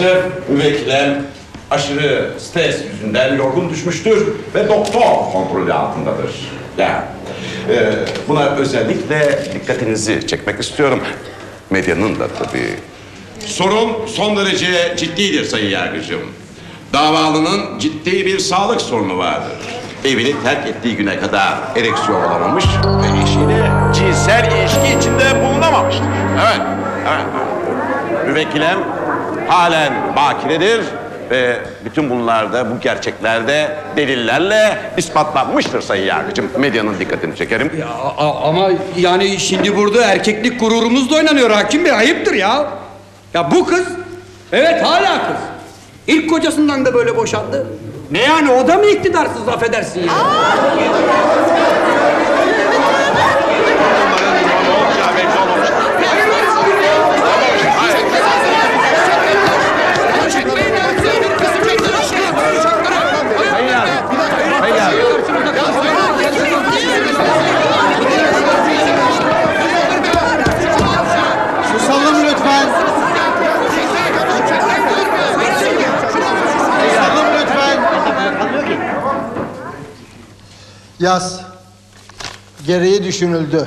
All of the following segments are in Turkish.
Maalesef müvekkilem aşırı stres yüzünden yorgun düşmüştür ve doktor kontrolü altındadır. Yani e, buna özellikle dikkatinizi çekmek istiyorum. Medyanın da tabii. Sorun son derece ciddidir Sayın Yargıcım. Davalının ciddi bir sağlık sorunu vardır. Evini terk ettiği güne kadar ereksiyon olamamış ve eşiyle cinsel ilişki içinde bulunamamıştır. Evet, evet. Müvekkilem halen bakiredir ve bütün bunlar da bu gerçeklerde delillerle ispatlanmıştır Sayın Yargıcım. Medyanın dikkatini çekerim. Ya, a- ama yani şimdi burada erkeklik gururumuz da oynanıyor hakim bey ayıptır ya. Ya bu kız evet hala kız. İlk kocasından da böyle boşandı. Ne yani o da mı iktidarsız affedersin ya? Yaz. Gereği düşünüldü.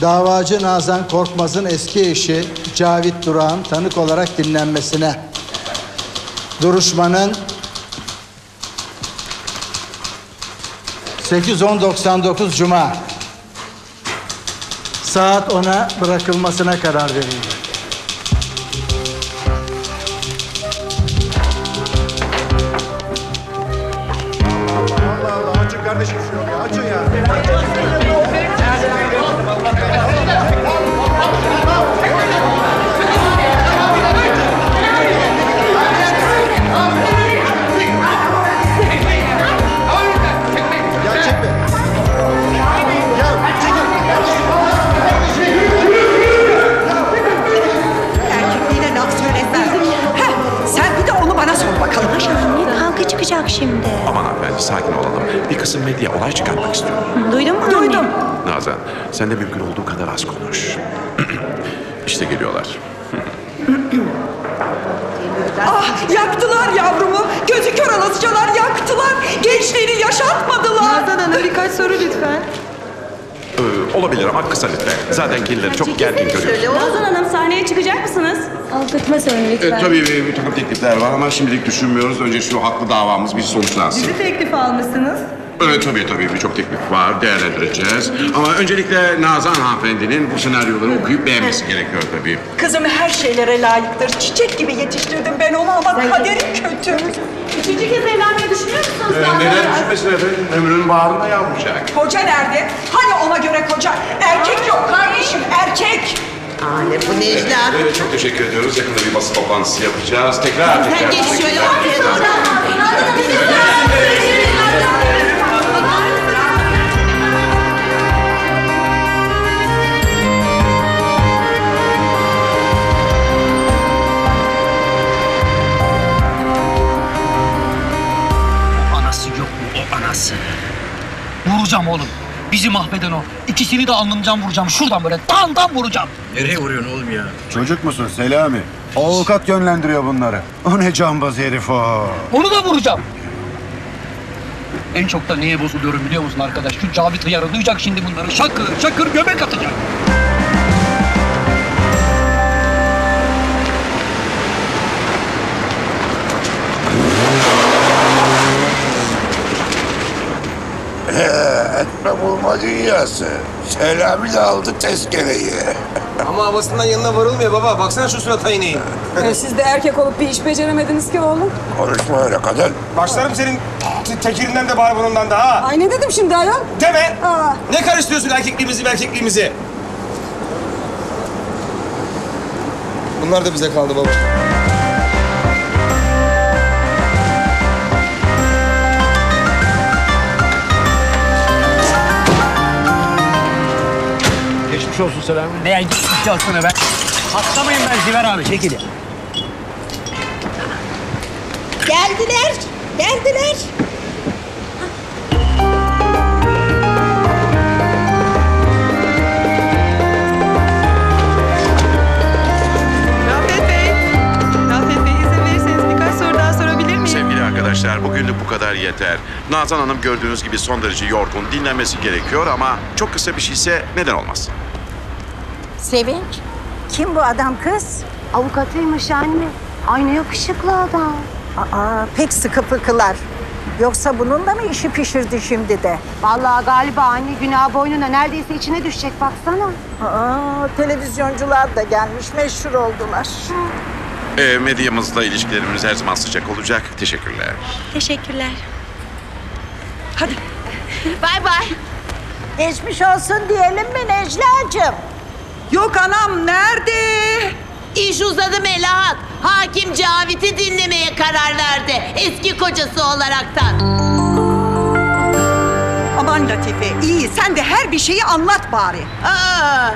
Davacı Nazan Korkmaz'ın eski eşi Cavit Duran tanık olarak dinlenmesine. Duruşmanın 8-10-99 Cuma saat 10'a bırakılmasına karar verildi. Bir kısım medya olay çıkartmak istiyor. Duydun mu anne? Duydum. Nazan sen de mümkün olduğu kadar az konuş. işte geliyorlar. Ah yaktılar yavrumu. Gözü kör alasıcalar yaktılar. Gençliğini yaşatmadılar. Nazan Hanım birkaç soru lütfen. Ee, olabilir ama kısa lütfen. Zaten kendileri çok gergin görüyor. Nazan Hanım sahneye çıkacak mısınız? Söyle lütfen. E, tabii bir, bir takım teklifler var ama şimdilik düşünmüyoruz. Önce şu haklı davamız bir sonuçlansın. Dizi teklif almışsınız. Evet tabii tabii birçok teklif var. Değerlendireceğiz. Ama öncelikle Nazan hanımefendinin bu senaryoları okuyup beğenmesi gerekiyor tabii. Kızım her şeylere layıktır. Çiçek gibi yetiştirdim ben onu ama kaderi kötü. Üçüncü kez evlenmeyi düşünüyor musunuz? Ee, neden düşünmesin efendim? Ömrünün bağrında yavrucak. Koca nerede? Hani ona göre koca? Erkek yok kardeşim erkek. Anne bu Necla. Evet, çok teşekkür ediyoruz. Yakında bir basın toplantısı yapacağız. Tekrar tekrar. Geç şöyle otur. Anası Vuracağım oğlum. Bizi mahveden o. İkisini de alnından vuracağım. Şuradan böyle dan dan vuracağım. Çocuk musun Selami? Avukat yönlendiriyor bunları. O ne cambaz herif o. Onu da vuracağım. En çok da neye bozuluyorum biliyor musun arkadaş? Şu Cavit Hıyar'ı duyacak şimdi bunları. Şakır şakır göbek atacak. Etme bulma dünyası. Selami de aldı tezkereyi. Ama havasından yanına varılmıyor baba. Baksana şu surata ineğin. Siz de erkek olup bir iş beceremediniz ki oğlum. Konuşma öyle kadın. Başlarım senin te- tekirinden de bari bunundan da ha. Ay ne dedim şimdi ayol? Deme. Aa. Ne karıştırıyorsun erkekliğimizi erkekliğimizi? Bunlar da bize kaldı baba. Geçmiş olsun Selami. Ne yani geçmiş olsun be? Patlamayın ben Ziver abi. Çekilin. Geldiler. Geldiler. arkadaşlar. Bugünlük bu kadar yeter. Nazan Hanım gördüğünüz gibi son derece yorgun. Dinlenmesi gerekiyor ama çok kısa bir şeyse neden olmaz? Sevinç. Kim bu adam kız? Avukatıymış anne. Aynı yakışıklı adam. Aa, pek sıkı fıkılar. Yoksa bunun da mı işi pişirdi şimdi de? Vallahi galiba anne günah boynuna neredeyse içine düşecek baksana. Aa, televizyoncular da gelmiş, meşhur oldular. Ee, medyamızla ilişkilerimiz her zaman sıcak olacak. Teşekkürler. Teşekkürler. Hadi. bay bay. Geçmiş olsun diyelim mi Necla'cığım? Yok anam nerede? İş uzadı Melahat. Hakim Cavit'i dinlemeye karar verdi. Eski kocası olaraktan. Aman Latife iyi sen de her bir şeyi anlat bari. Aa,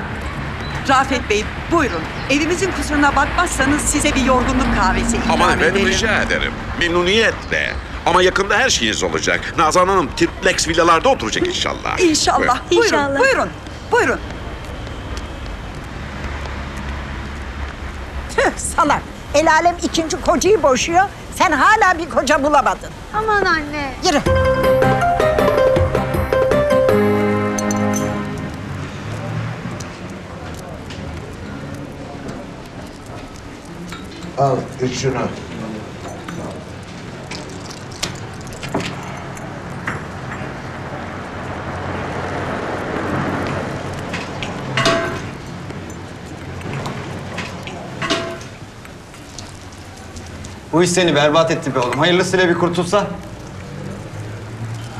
Rafet Bey buyurun. Evimizin kusuruna bakmazsanız size bir yorgunluk kahvesi ikram Aman efendim edelim. rica ederim. Memnuniyetle. Ama yakında her şeyiniz olacak. Nazan Hanım triplex villalarda oturacak inşallah. İnşallah. Buyurun. Buyurun, İnşallah. buyurun, buyurun. Tüh salak. El alem ikinci kocayı boşuyor. Sen hala bir koca bulamadın. Aman anne. Yürü. Al iç şunu. Bu iş seni berbat etti be oğlum. Hayırlısıyla bir kurtulsa.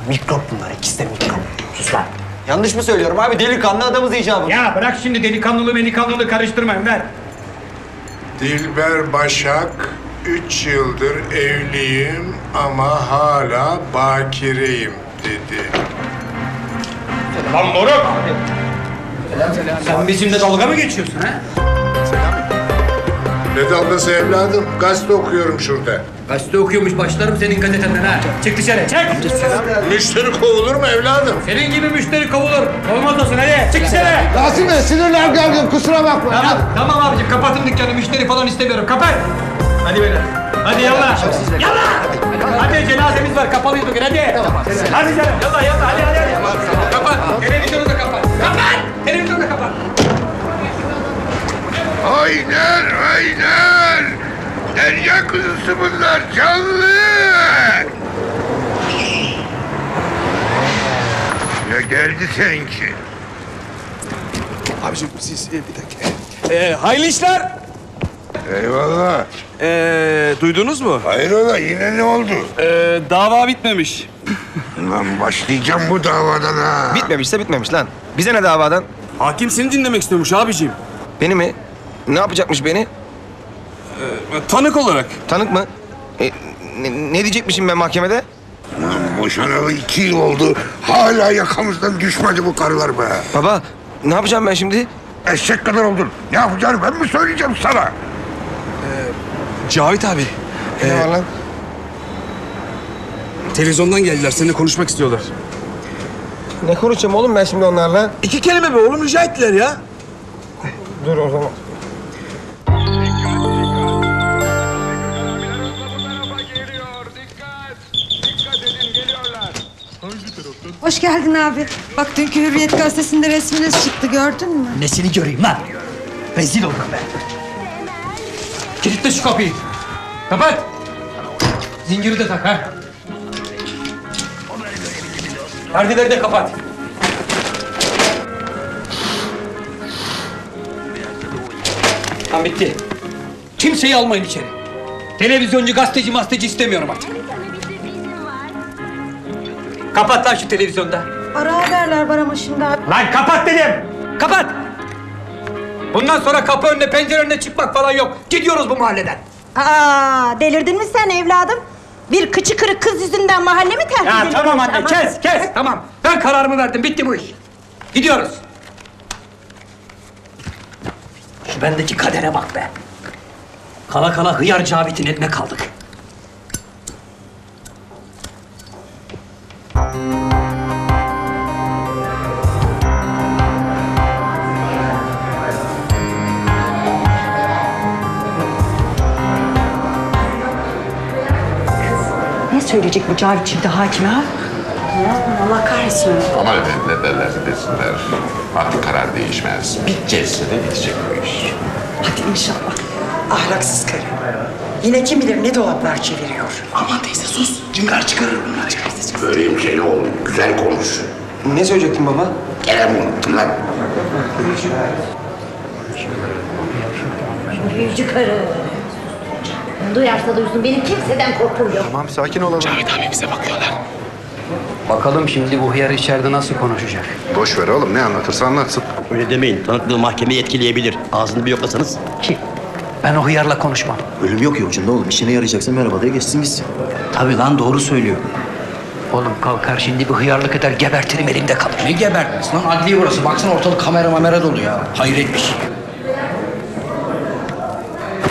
Mikrop bunlar. ikisi de mikrop. Sus lan. Yanlış mı söylüyorum abi? Delikanlı adamız icabı. Ya bırak şimdi delikanlılığı melikanlılığı karıştırma Enver. Dilber Başak, üç yıldır evliyim ama hala bakireyim dedi. Lan moruk! Sen bizimle dalga mı geçiyorsun ha? Ne dalgası evladım? Gazete okuyorum şurada. Gazete okuyormuş başlarım senin gazetenden ha. Çık dışarı çık. Müşteri kovulur mu evladım? Senin gibi müşteri kovulur. Olmaz olsun hadi çık dışarı. Rasim Bey sinirler gergin kusura bakma. Tamam, tamam abicim kapatın dükkanı müşteri falan istemiyorum kapat. Hadi beyler. Hadi yallah. Yallah. Hadi cenazemiz var kapalıyız bugün hadi. Hadi canım yallah yallah hadi hadi. hadi. Kapat. Televizyonu da kapat. Kapat. Televizyonu Aynen aynen. Derya kuzusu bunlar canlı. Ya geldi seninki. Abiciğim siz e, bir dakika. Ee, hayırlı işler. Eyvallah. Ee, duydunuz mu? Hayrola yine ne oldu? Ee, dava bitmemiş. Lan başlayacağım bu davadan ha. Bitmemişse bitmemiş lan. Bize ne davadan? Hakim seni dinlemek istiyormuş abiciğim. Beni mi? Ne yapacakmış beni? tanık olarak. Tanık mı? E, ne, ne diyecekmişim ben mahkemede? Lan boşanalı iki yıl oldu. Hala yakamızdan düşmedi bu karılar be. Baba ne yapacağım ben şimdi? Eşek kadar oldun. Ne yapacağını ben mi söyleyeceğim sana? Cavit abi. Ne var lan? Televizyondan geldiler. Seninle konuşmak istiyorlar. Ne konuşacağım oğlum ben şimdi onlarla? İki kelime be oğlum rica ettiler ya. Dur o zaman. Hoş geldin abi. Bak dünkü Hürriyet gazetesinde resminiz çıktı gördün mü? Nesini göreyim lan? Rezil oldum ben. Kilitle şu kapıyı. Kapat. Zinciri de tak ha. Perdeleri de kapat. Tamam bitti. Kimseyi almayın içeri. Televizyoncu, gazeteci, masteci istemiyorum artık. Kapat lan şu televizyonda. Ara haberler var ama şimdi abi. Lan kapat dedim. Kapat. Bundan sonra kapı önüne, pencere önüne çıkmak falan yok. Gidiyoruz bu mahalleden. Aa, delirdin mi sen evladım? Bir kıçı kırık kız yüzünden mahalle mi terk Ya edildi? tamam anne kes kes tamam. Ben kararımı verdim bitti bu iş. Gidiyoruz. Şu bendeki kadere bak be. Kala kala hıyar Cavit'in eline kaldık. Ne söyleyecek bu Cavit şimdi hakime ha? Allah kahretsin. Ama ne, ne derlerse desinler. Artık karar değişmez. Bitecekse de bitecek bu iş. Hadi inşallah. Ahlaksız karı. Yine kim bilir ne dolaplar çeviriyor. Aman teyze sus. Cingar çıkarır bunlar. Böreğim seni oğlum. Güzel konuş. Ne söyleyecektin baba? Kerem unuttum lan. Büyücü karı. Duyarsa duysun benim kimseden korkum yok. Tamam sakin olalım. Bakalım şimdi bu hıyar içeride nasıl konuşacak? Boş ver oğlum ne anlatırsa anlatsın. Öyle demeyin. Tanıklığı mahkemeyi etkileyebilir. Ağzını bir yoklasanız. Kim? Ben o hıyarla konuşmam. Ölüm yok ya ucunda oğlum. İşine yarayacaksa merhaba diye geçsin gitsin. Tabii lan doğru söylüyor. Oğlum kalkar şimdi bir hıyarlık eder gebertirim elimde kalır. Ne gebertmesi lan? Adliye burası. Baksana ortalık kamera mamera dolu ya. Hayret bir şey.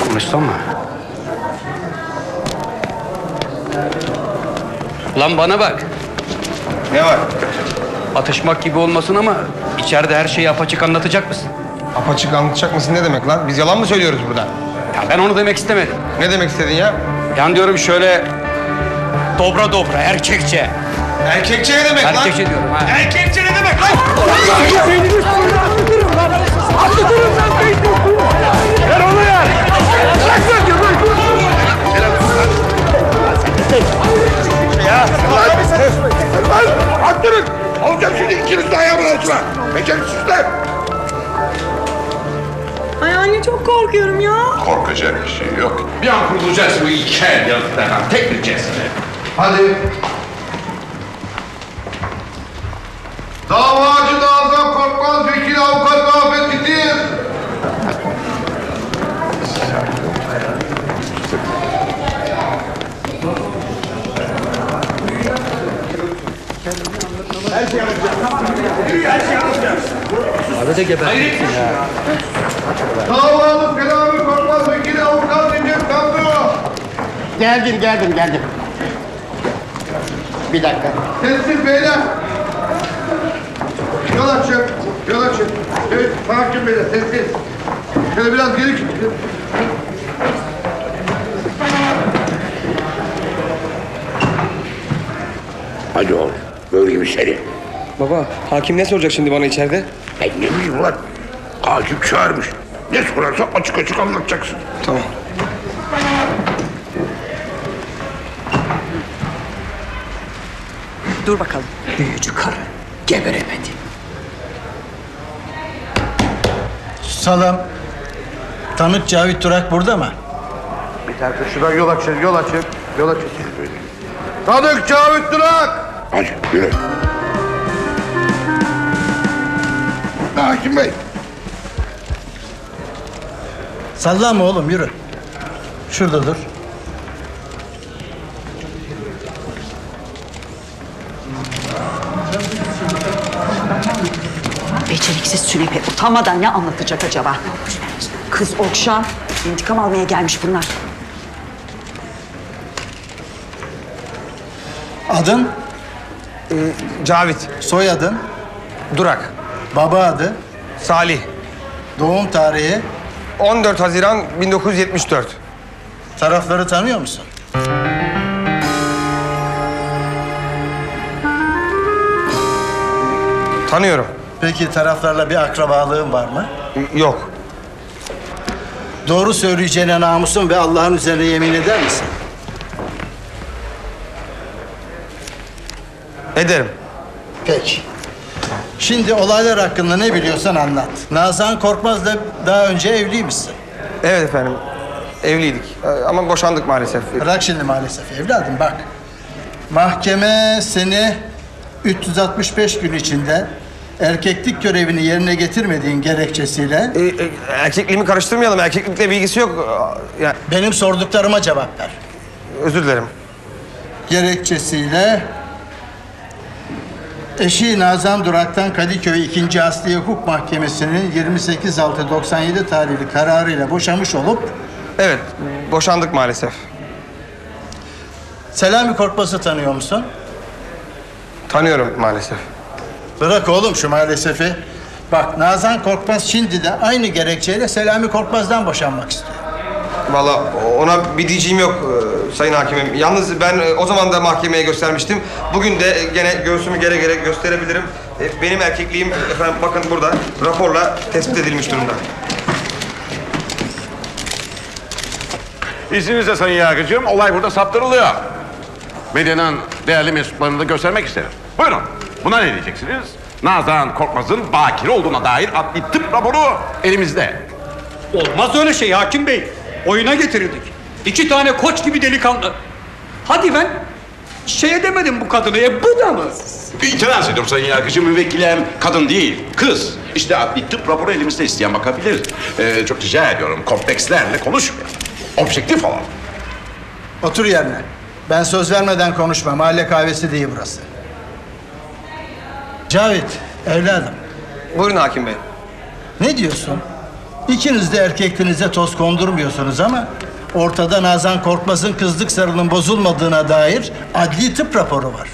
Konuşsam mı? Lan bana bak. Ne var? Atışmak gibi olmasın ama içeride her şeyi apaçık anlatacak mısın? Apaçık anlatacak mısın ne demek lan? Biz yalan mı söylüyoruz burada? Ya ben onu demek istemedim. Ne demek istedin ya? Yani diyorum şöyle dobra dobra, erkekçe. Erkekçe ne demek lan? Erkekçe diyorum ha. Erkekçe ne demek lan? Lan! Attırın! Alacağım şimdi ikiniz de ayağımın altına. Beceriksizler. Anne çok korkuyorum ya. Korkacak bir şey yok. Bir an kurtulacaksın bu iki el yazıklardan. Tek bir cesede. Hadi. Davacı Nazan Korkmaz Vekil Avukat Rafet Gitir. Davalı Selami Korkmaz Vekil Avukat Recep Tanrı. Geldim geldim geldim. Bir dakika. Sessiz beyler. Yol açın. Yol açın. Evet, sakin beyler, sessiz. Şöyle biraz geri çekilin. Hadi oğlum. Böyle gibi seni. Baba hakim ne soracak şimdi bana içeride? Ben ne bileyim ulan. Hakim çağırmış. Ne sorarsa açık açık anlatacaksın. Tamam. Dur bakalım. Büyücü karı. Geberemedi. Salam. Tanık Cavit Durak burada mı? Bir dakika şuradan yol açın, yol açın. Yol açın. Tanık Cavit Durak. Hadi yürü. Hakim Bey. Sallama oğlum yürü. Şurada dur. Beceriksiz sünepe utanmadan ne anlatacak acaba? Kız Okşan, intikam almaya gelmiş bunlar. Adın, Cavit. soyadın, Durak. Baba adı, Salih. doğum tarihi, 14 Haziran 1974. tarafları tanıyor musun? Tanıyorum. Peki taraflarla bir akrabalığın var mı? Yok. Doğru söyleyeceğine namusun ve Allah'ın üzerine yemin eder misin? Ederim. Peki. Şimdi olaylar hakkında ne biliyorsan anlat. Nazan Korkmaz'la daha önce evliymişsin. Evet efendim. Evliydik Ee, ama boşandık maalesef. Bırak şimdi maalesef evladım bak. Mahkeme seni 365 gün içinde erkeklik görevini yerine getirmediğin gerekçesiyle Ee, e, erkekliğimi karıştırmayalım. Erkeklikle bilgisi yok. Ee, Yani benim sorduklarıma cevap ver. özür dilerim. Gerekçesiyle eşi Nazan Durak'tan Kadıköy 2. Asliye Hukuk Mahkemesi'nin 28.6.97 tarihli kararıyla boşamış olup Evet, boşandık maalesef. Selami Korkmaz'ı tanıyor musun? Tanıyorum maalesef. Bırak oğlum şu maalesef'i. Bak Nazan Korkmaz şimdi de aynı gerekçeyle Selami Korkmaz'dan boşanmak istiyor. Vallahi ona bir diyeceğim yok e, sayın hakimim. Yalnız ben e, o zaman da mahkemeye göstermiştim. Bugün de gene göğsümü gere gere gösterebilirim. E, Benim erkekliğim efendim bakın burada raporla tespit edilmiş durumda. İzninizle Sayın Yargıcım, olay burada saptırılıyor. Medyanın değerli mensuplarını da göstermek isterim. Buyurun, buna ne diyeceksiniz? Nazan Korkmaz'ın bakire olduğuna dair adli tıp raporu elimizde. Olmaz öyle şey hakim bey. Oyuna getirirdik. İki tane koç gibi delikanlı. Hadi ben şey edemedim bu kadını. E bu da mı? İtiraz ediyorum Sayın Yargıcım, müvekkilem kadın değil, kız. İşte adli tıp raporu elimizde isteyen bakabilir. Ee, çok rica ediyorum, komplekslerle konuşmayalım. Objektif olalım. Otur yerine. Ben söz vermeden konuşma. Mahalle kahvesi değil burası. Cavit, evladım. Buyurun hakim bey. Ne diyorsun? İkiniz de erkekliğinize toz kondurmuyorsunuz ama... ...ortada Nazan Korkmaz'ın kızlık sarılın bozulmadığına dair adli tıp raporu var.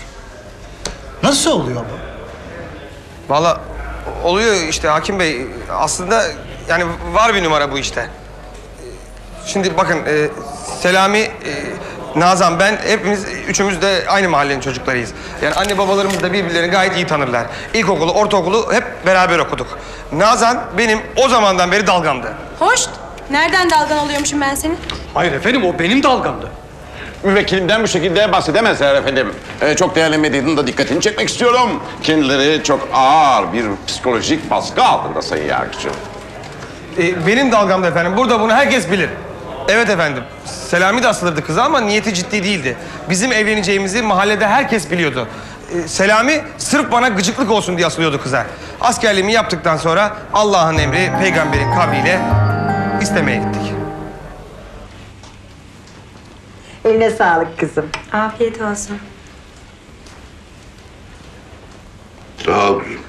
Nasıl oluyor bu? Vallahi oluyor işte hakim bey. Aslında yani var bir numara bu işte. Şimdi bakın e, Selami, e, Nazan, ben hepimiz üçümüz de aynı mahallenin çocuklarıyız. Yani anne babalarımız da birbirlerini gayet iyi tanırlar. İlkokulu, ortaokulu hep beraber okuduk. Nazan benim o zamandan beri dalgamdı. Hoş. Nereden dalgan alıyormuşum ben seni? Hayır efendim o benim dalgamdı. Müvekkilimden bu şekilde bahsedemezler efendim. Ee, çok değerli medyanın da dikkatini çekmek istiyorum. Kendileri çok ağır bir psikolojik baskı altında Sayın Yargıcım. E, benim dalgamdı efendim. Burada bunu herkes bilir. Evet efendim. Selami de asılırdı kıza ama niyeti ciddi değildi. Bizim evleneceğimizi mahallede herkes biliyordu. E, Selami sırf bana gıcıklık olsun diye asılıyordu kıza. Askerliğimi yaptıktan sonra Allah'ın emri, peygamberin kavliyle istemeye gittik. Eline sağlık kızım. Afiyet olsun. Sağ ol kızım.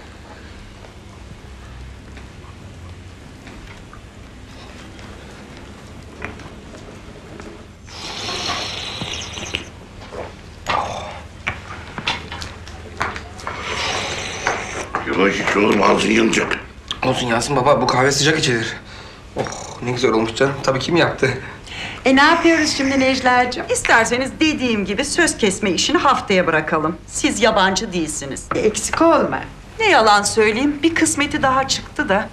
Yavaş iç oğlum ağzın yanacak. Olsun Yasin baba bu kahve sıcak içilir. Oh ne güzel olmuş canım. Tabii kim yaptı? E ne yapıyoruz şimdi Necla'cığım? İsterseniz dediğim gibi söz kesme işini haftaya bırakalım. Siz yabancı değilsiniz. E, eksik olma. Ne yalan söyleyeyim, bir kısmeti daha çıktı da.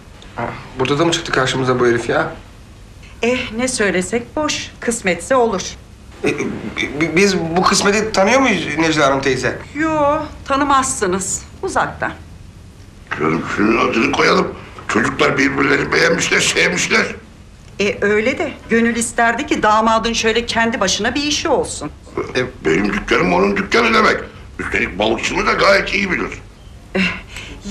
Burada da mı çıktı karşımıza bu herif ya? Eh ne söylesek boş, kısmetse olur. E, bi- biz bu kısmeti tanıyor muyuz Necla Hanım teyze? Yo, tanımazsınız. Uzaktan. Şunun adını koyalım. Çocuklar birbirlerini beğenmişler, sevmişler. E öyle de gönül isterdi ki damadın şöyle kendi başına bir işi olsun. Benim dükkanım onun dükkanı demek. Üstelik balıkçılığı da gayet iyi bilir.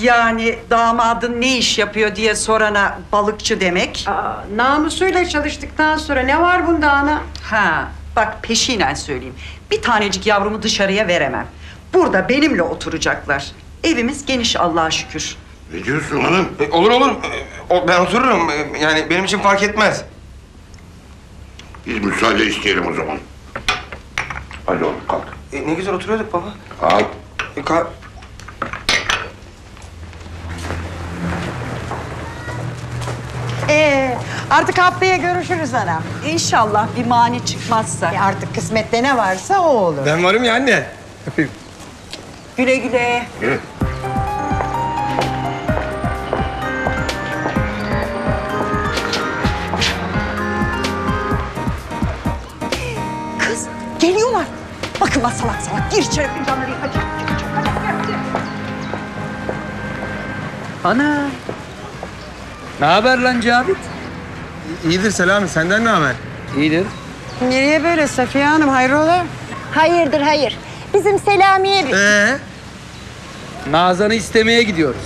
Yani damadın ne iş yapıyor diye sorana balıkçı demek. Namusuyla çalıştıktan sonra ne var bunda ana? Ha, bak peşinen söyleyeyim. Bir tanecik yavrumu dışarıya veremem. Burada benimle oturacaklar. Evimiz geniş Allah'a şükür. Ne diyorsun hanım? E, olur olur. E, o- ben otururum. E, yani benim için fark etmez. Biz müsaade isteyelim o zaman. Hadi oğlum kalk. E, ne güzel oturuyorduk baba. Kalk. E, ka- Ee, artık haftaya görüşürüz anam. İnşallah bir mani çıkmazsa. E artık kısmette ne varsa o olur. ben varım ya anne. Öpeyim. Güle güle. Yürü. Kız geliyorlar. Bakın lan salak salak. Gir içeri fincanları yıkacak. Ana. Ne haber lan Cavit? İyidir Selami. Senden ne haber? İyidir. Nereye böyle Safiye Hanım hayrola? Hayırdır hayır. Bizim Selami'ye bir... Ee? Nazan'ı istemeye gidiyoruz.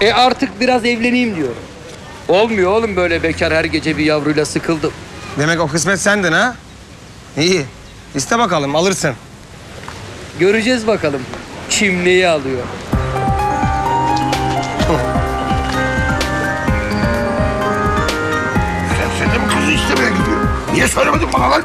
E artık biraz evleneyim diyorum. Olmuyor oğlum böyle bekar her gece bir yavruyla sıkıldım. Demek o kısmet sendin ha? İyi. İste bakalım alırsın. Göreceğiz bakalım kim neyi alıyor. Sen, sen de mi kızı istemeye gidiyorsun? Niye söylemedin bana lan?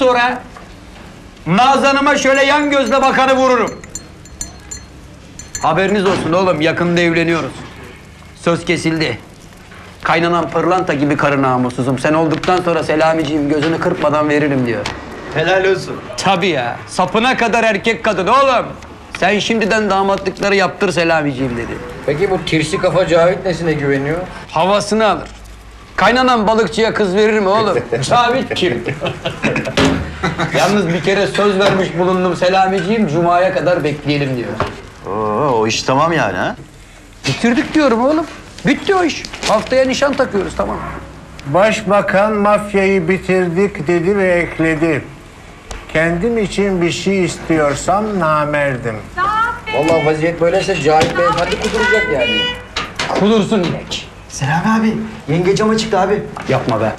Sonra Nazan'ıma şöyle yan gözle bakanı vururum. Haberiniz olsun oğlum yakında evleniyoruz. Söz kesildi. Kaynanan pırlanta gibi karı namussuzum. Sen olduktan sonra Selamiciğim gözünü kırpmadan veririm diyor. Helal olsun. Tabii ya. Sapına kadar erkek kadın oğlum. Sen şimdiden damatlıkları yaptır Selamiciğim dedi. Peki bu tirsi kafa Cavit nesine güveniyor? Havasını alır. Kaynanan balıkçıya kız verir mi oğlum? Cavit kim? Yalnız bir kere söz vermiş bulundum Selamiciğim. Cuma'ya kadar bekleyelim diyor. Oo, o iş tamam yani ha? Bitirdik diyorum oğlum. Bitti o iş. Haftaya nişan takıyoruz tamam. Başbakan mafyayı bitirdik dedi ve ekledi. Kendim için bir şey istiyorsam namerdim. Vallahi vaziyet böyleyse Cavit beyefendi kuduracak yani. Kudursun inek. Selami abi, yenge cama çıktı abi. Yapma be.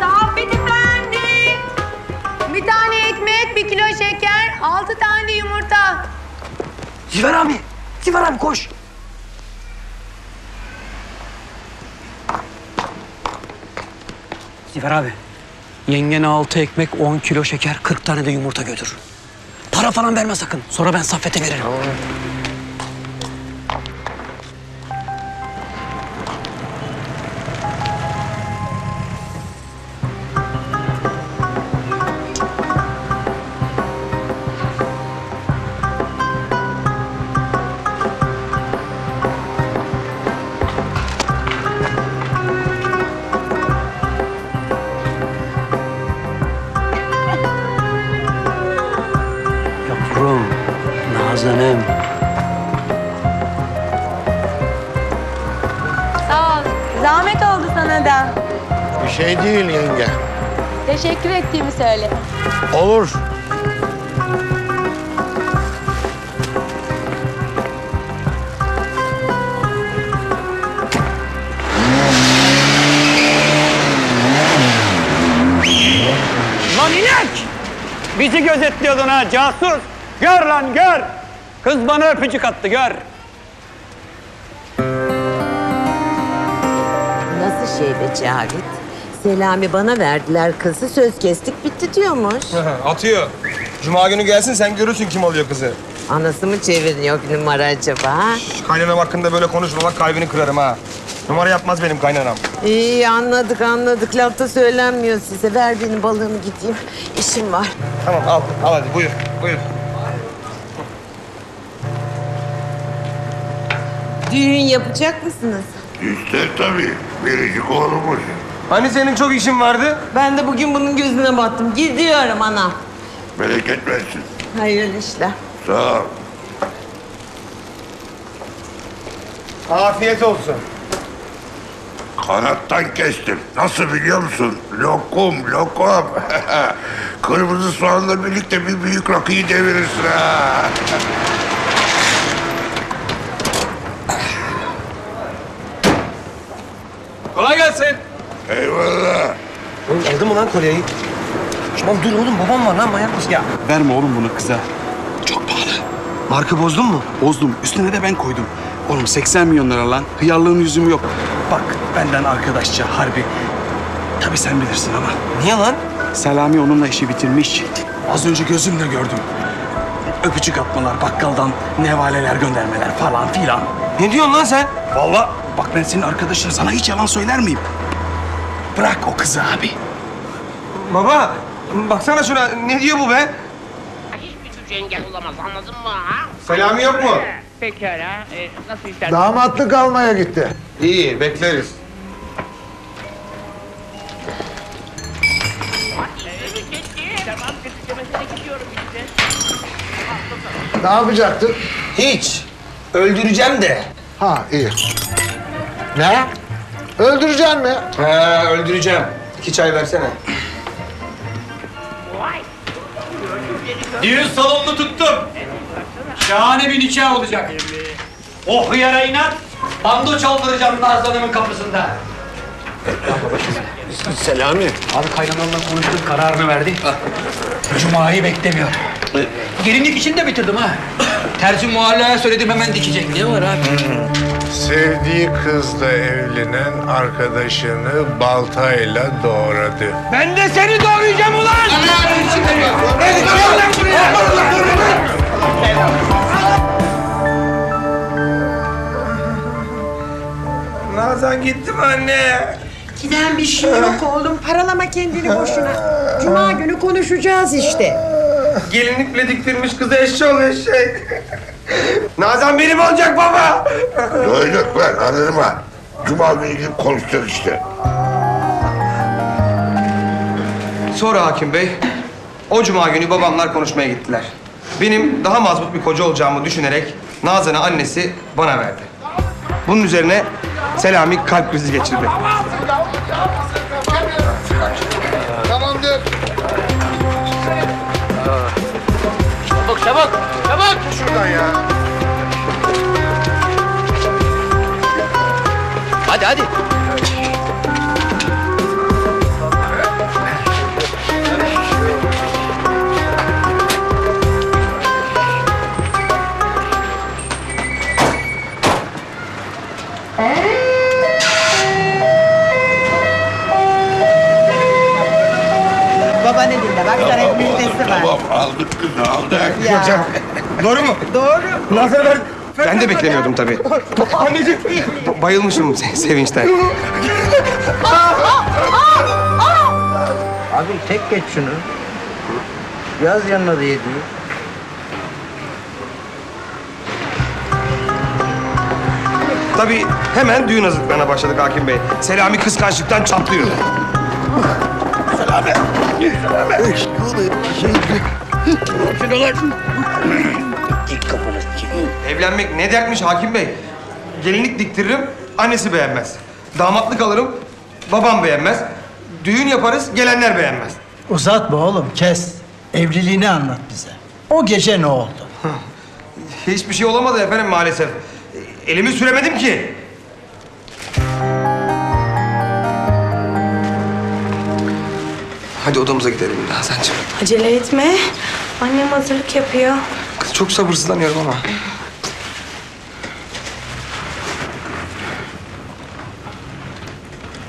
Saffet efendi. Bir tane ekmek, bir kilo şeker, altı tane yumurta. Ziver abi, Ziver abi koş. Ziver abi. Yengene altı ekmek, 10 kilo şeker, 40 tane de yumurta götür. Para falan verme sakın. Sonra ben Saffet'e veririm. Söyle. Olur. Lan inek! Bizi gözetliyordun ha casus. Gör lan gör. Kız bana öpücük attı gör. Nasıl şey be Cavit? Selami bana verdiler kızı söz kestik bitti diyormuş. Atıyor. Cuma günü gelsin sen görürsün kim alıyor kızı. Anası mı çeviriyor numara acaba? ha? Kaynanam hakkında böyle konuşma bak kalbini kırarım ha. Numara yapmaz benim kaynanam. İyi anladık anladık. Lafta söylenmiyor size. Ver benim balığımı gideyim. İşim var. Tamam al, al hadi buyur, buyur. Düğün yapacak mısınız? İster tabii. Biricik oğlumuz. Hani senin çok işin vardı? Ben de bugün bunun gözüne battım. Gidiyorum ana. Bereket versin. Hayırlı işler. Sağ ol. Afiyet olsun. Kanattan kestim. Nasıl biliyor musun? Lokum, lokum. Kırmızı soğanla birlikte bir büyük rakıyı devirirsin ha. Kolay gelsin. Eyvallah. Oğlum aldın mı lan kolyeyi? Tamam dur oğlum babam var lan manyak mısın ya? Verme oğlum bunu kıza. Çok pahalı. Markı bozdun mu? Bozdum. Üstüne de ben koydum. Oğlum 80 milyon lira lan. Hıyarlığın yüzüm yok. Bak benden arkadaşça harbi. Tabii sen bilirsin ama. Niye lan? Selami onunla işi bitirmiş. Az önce gözümle gördüm. Öpücük atmalar, bakkaldan nevaleler göndermeler falan filan. Ne diyorsun lan sen? Vallahi bak ben senin arkadaşın sana hiç yalan söyler miyim? Bırak o kızı abi. Baba baksana şuna ne diyor bu be? Hiçbir güç engel olamaz anladın mı ha? Selami yok mu? Pekala. E, nasıl istersen. Damatlık almaya gitti. İyi bekleriz. Tamam kötülemesine gidiyorum işte. Ne yapacaktın? Hiç. Öldüreceğim de. Ha iyi. Ne? Öldüreceksin mi? Ha öldüreceğim. İki çay versene. Düğün salonunu tuttum. Şahane bir nikah olacak. O hıyara inat, bando çaldıracağım Nazan'ımın kapısında. Selami. Abi kaynananla konuştuk kararını verdi. Cuma'yı beklemiyor. Gelinlik işini de bitirdim ha. Terzi muhallaya söyledim hemen dikecek. Ne var abi? Sevdiği kızla evlenen arkadaşını baltayla doğradı. Ben de seni doğrayacağım ulan! Nazan gitti mi anne? Giden bir şey yok oğlum. Paralama kendini boşuna. Cuma günü konuşacağız işte. Gelinlikle diktirmiş kızı eşşoğlu eşek. Nazan benim olacak baba. Yok ben anırma. Cuma günü gidip konuşacağız işte. Sonra hakim bey, o cuma günü babamlar konuşmaya gittiler. Benim daha mazbut bir koca olacağımı düşünerek Nazan'ı annesi bana verdi. Bunun üzerine Selami kalp krizi geçirdi. Çabuk çabuk! Şuradan ya. Hadi hadi. Var. Tamam aldık kızı aldık. Ya. Doğru mu? Doğru. Nazan ben... Ben de beklemiyordum tabii. Anneciğim. Bayılmışım se- sevinçten. Abi tek geç şunu. Yaz yanına da yediği. Tabii hemen düğün hazırlıklarına başladık hakim bey. Selami kıskançlıktan çatlıyor. Selami. Selami. Evlenmek ne dertmiş hakim bey? Gelinlik diktiririm, annesi beğenmez. Damatlık alırım, babam beğenmez. Düğün yaparız, gelenler beğenmez. Uzatma oğlum kes. Evliliğini anlat bize. O gece ne oldu? Hiçbir şey olamadı efendim maalesef. Elimi süremedim ki. Hadi odamıza gidelim Hasan'cığım. Acele etme. Annem hazırlık yapıyor. Kız çok sabırsızlanıyorum ama.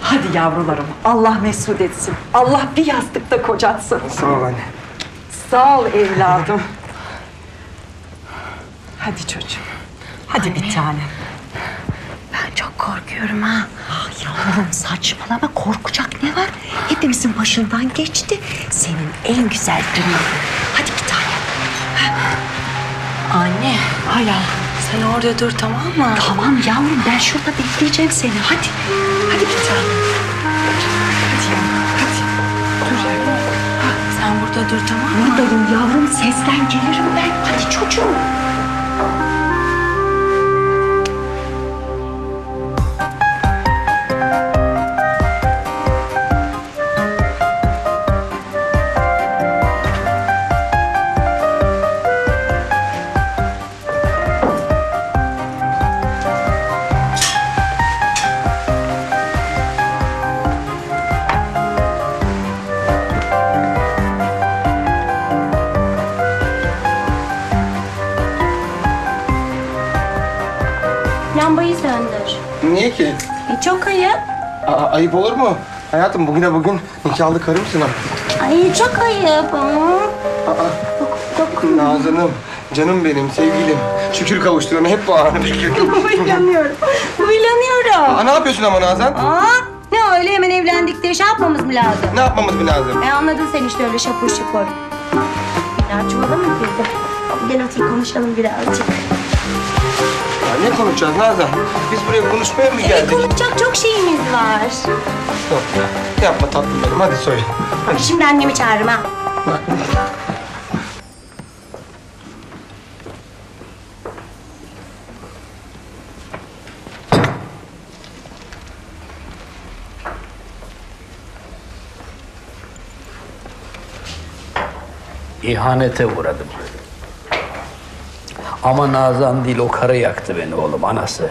Hadi yavrularım. Allah mesut etsin. Allah bir yastıkta kocatsın. Sağ ol anne. Sağ ol evladım. Hadi çocuğum. Hadi bir tane. Ben çok korkuyorum ha. Ah yavrum saçmalama korkacak ne var? Hepimizin başından geçti. Senin en güzel günün. Hadi bir tane. Anne. Hala. Sen orada dur tamam mı? Tamam yavrum ben şurada bekleyeceğim seni hadi. Hadi bir tane. Hadi yavrum. Hadi. Dur yavrum. Sen burada dur tamam mı? Buradayım yavrum sesten gelirim ben. Hadi çocuğum. Lambayı söndür. Niye ki? E, çok ayıp. Aa, ayıp olur mu? Hayatım bugüne bugün nikahlı karımsın ha. Ay çok ayıp. Aa. Nazan'ım, canım benim, sevgilim. Şükür kavuştuğuna hep bu anı bekliyorum. Uylanıyorum. Uylanıyorum. Aa, ne yapıyorsun ama Nazan? Aa, ne öyle hemen evlendik diye şey yapmamız mı lazım? Ne yapmamız bir lazım? E anladın sen işte öyle şapur şupur. Ya çuvala mı girdi? Gel otur konuşalım birazcık. Ne konuşacağız Nazan? Biz buraya konuşmaya mı geldik? konuşacak çok şeyimiz var. Yok ya, yapma tatlım benim. Hadi söyle. Hadi. Şimdi annemi çağırırım ha. İhanete uğradım. Ama Nazan değil o karı yaktı beni oğlum anası.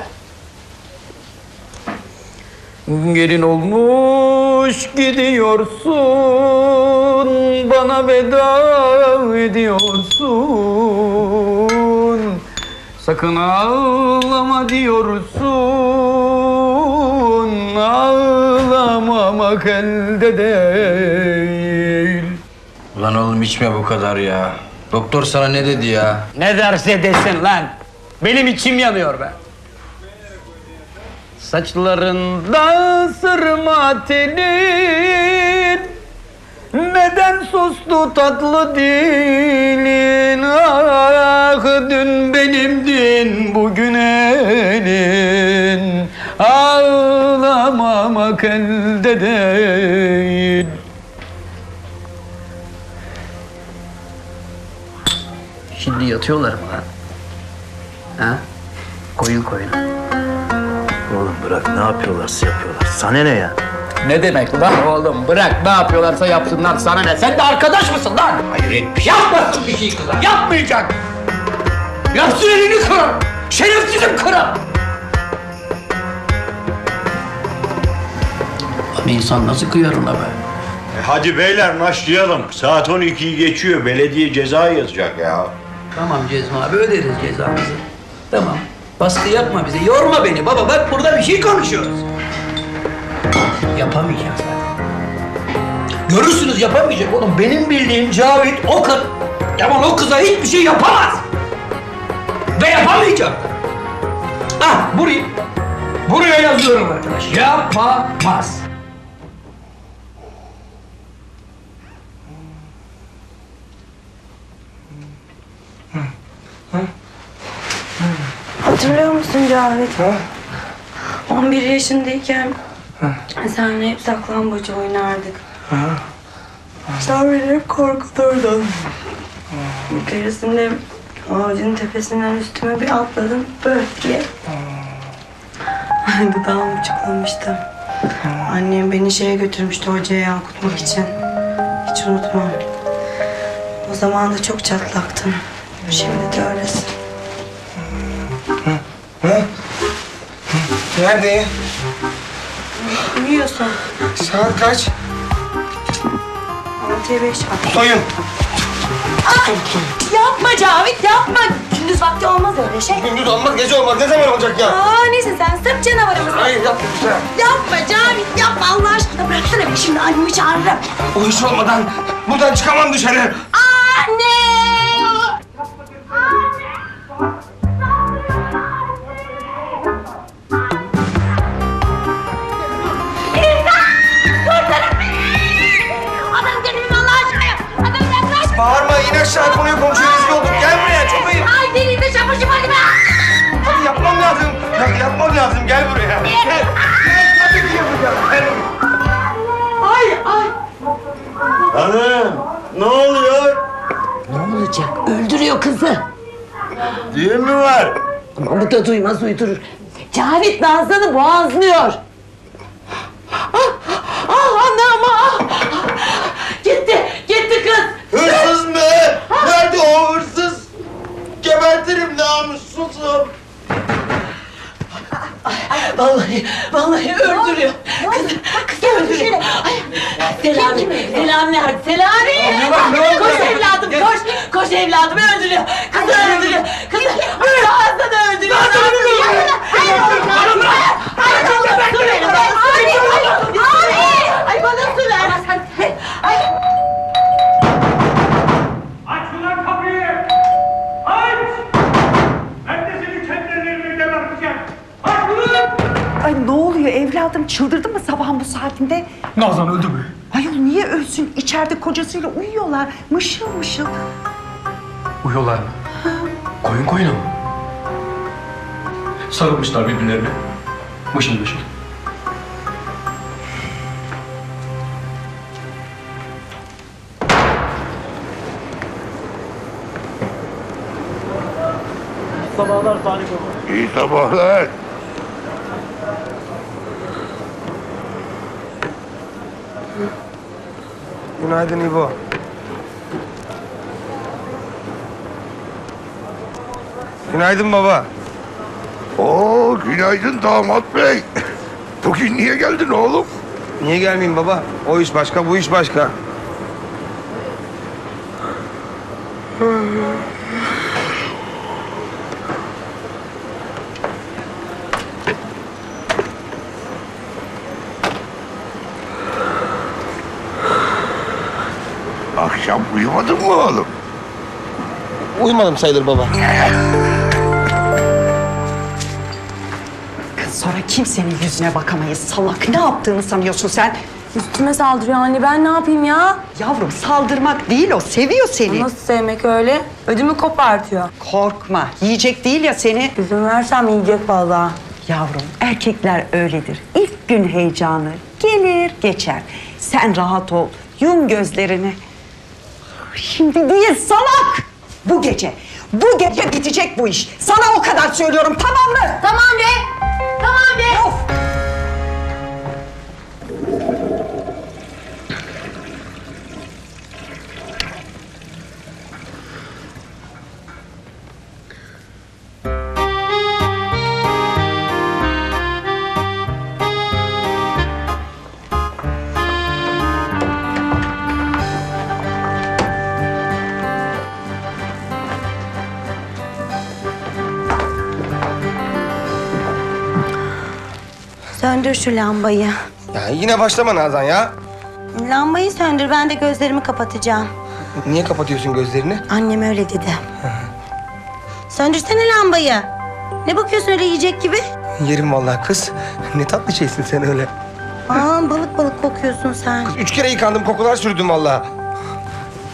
Gelin olmuş gidiyorsun Bana veda ediyorsun Sakın ağlama diyorsun Ağlamamak elde değil Ulan oğlum içme bu kadar ya. Doktor sana ne dedi ya? Ne derse desin lan. Benim içim yanıyor be. Saçlarında sırma telin Neden sustu tatlı dilin Ah dün benimdin bugün elin Ağlamamak elde değil Şimdi yatıyorlar mı lan? Ha? Koyun koyuna. Oğlum bırak ne yapıyorlarsa yapıyorlar. Sana ne ya? Ne demek lan oğlum? Bırak ne yapıyorlarsa yapsınlar sana ne? Sen de arkadaş mısın lan? Hayır bir şey. Yapmasın bir şey kıza. Yapmayacak. Yapsın elini kırar. Şerefsizim kırar. Lan insan nasıl kıyar ona be? E, Hadi beyler başlayalım. Saat 12'yi geçiyor. Belediye ceza yazacak ya. Tamam Cezmi abi öderiz cezamızı. Tamam. Baskı yapma bize. Yorma beni baba. Bak burada bir şey konuşuyoruz. Yapamayacağız zaten. Görürsünüz yapamayacak oğlum. Benim bildiğim Cavit o kız. Yaman o kıza hiçbir şey yapamaz. Ve yapamayacak. Ah burayı. Buraya yazıyorum arkadaş. Yapamaz. Hatırlıyor musun Cavit? 11 yaşındayken senle hep saklambaç oynardık. Sen beni hep korkuturdun. Bir keresinde ağacın tepesinden üstüme bir atladın böyle diye. Dudağım uçuklamıştı. Annem beni şeye götürmüştü hocaya yankutmak için. Hiç unutmam. O zaman da çok çatlaktın. Şimdi de öylesin. Nerede? Uyuyorsun. Saat kaç? Altıya beş var. Soyun. Yapma Cavit yapma. Gündüz vakti olmaz öyle şey. Gündüz olmaz, gece olmaz. Ne zaman olacak ya? Aa neyse sen sırf canavarı mısın? Hayır yapma. Yapma Cavit yapma Allah aşkına bıraksana beni şimdi annemi çağırırım. O iş olmadan buradan çıkamam dışarı. Anne! Bağırma in aşağı konuyu komşuya rezil olduk. Gel buraya çok ayıp. Ay delinde şapır şıpır gibi. Hadi yapmam lazım. Ya, yapmam lazım gel buraya. Gel. Gel tabii ki yapacağım. Gel. Ay ay. Hanım ne oluyor? Ne olacak? Öldürüyor kızı. Düğün mü var? Aman bu da duymaz uydurur. Cavit Nazlı'nı boğazlıyor. Ah, ah anam ah. Gitti, gitti kız. Hırsız mı? Nerede o hırsız? Gebertirim namussuzum. Vallahi, vallahi öldürüyor. Kız, kız öldürüyor. Ay, Selami, Selami nerede? Selami! Ne Koş evladım, koş. Koş evladım, öldürüyor. Kızı öldürüyor. Kızı, ay ağzını öldürüyor. Hayır, hayır, hayır, hayır, su verin. Abi, abi, ay bana su ver. Ay. Oluyor evladım çıldırdın mı sabahın bu saatinde? Nazan öldü mü? Ayol niye ölsün? İçeride kocasıyla uyuyorlar. Mışıl mışıl. Uyuyorlar mı? Koyun koyuna mı? Sarılmışlar birbirlerine. Mışıl mışıl. Sabahlar Salih Baba. İyi sabahlar. Günaydın İbo. Günaydın baba. Oo günaydın damat bey. Bugün niye geldin oğlum? Niye gelmeyeyim baba? O iş başka, bu iş başka. Akşam uyumadın mı oğlum? Uyumadım sayılır baba. Sonra kimsenin yüzüne bakamayız salak. Ne yaptığını sanıyorsun sen? Üstüme saldırıyor anne ben ne yapayım ya? Yavrum saldırmak değil o. Seviyor seni. Nasıl sevmek öyle? Ödümü kopartıyor. Korkma. Yiyecek değil ya seni. İzin versem yiyecek vallahi. Yavrum erkekler öyledir. İlk gün heyecanı gelir geçer. Sen rahat ol. Yum gözlerini. Şimdi değil salak. Bu gece. Bu gece bitecek bu iş. Sana o kadar söylüyorum tamam mı? Tamam be. Tamam be. Of. Söndür şu lambayı. Ya yine başlama Nazan ya. Lambayı söndür ben de gözlerimi kapatacağım. Niye kapatıyorsun gözlerini? Annem öyle dedi. Söndürsene lambayı. Ne bakıyorsun öyle yiyecek gibi? Yerim vallahi kız. Ne tatlı şeysin sen öyle. Aa balık balık kokuyorsun sen. Üç kere yıkandım, kokular sürdüm vallahi.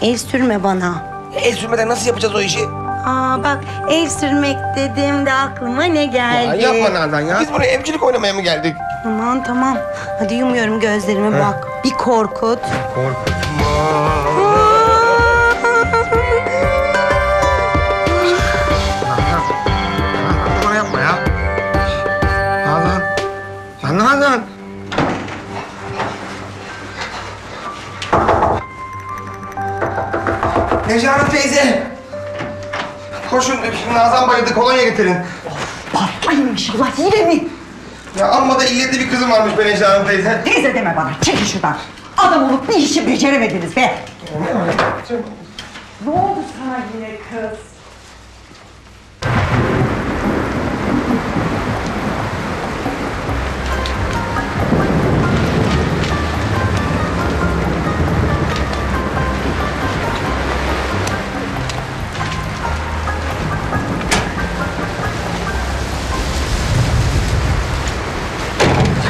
El sürme bana. El sürmeden nasıl yapacağız o işi? Aa bak el sürmek dediğimde aklıma ne geldi? Ya yapma Nazan ya. Biz buraya evcilik oynamaya mı geldik? Tamam tamam. Hadi yumuyorum gözlerimi He. bak. Bir korkut. Bana yapma ya. Nazan. Ya Nazan. Necati teyze. Koşun Nazan bayıldı kolonya getirin. Patlayın inşallah yine mi? Ya amma da illetli bir kızım varmış be Necati teyze. Teyze deme bana. Çekil şuradan. Adam olup bir işi beceremediniz be. Ne oldu sana yine kız?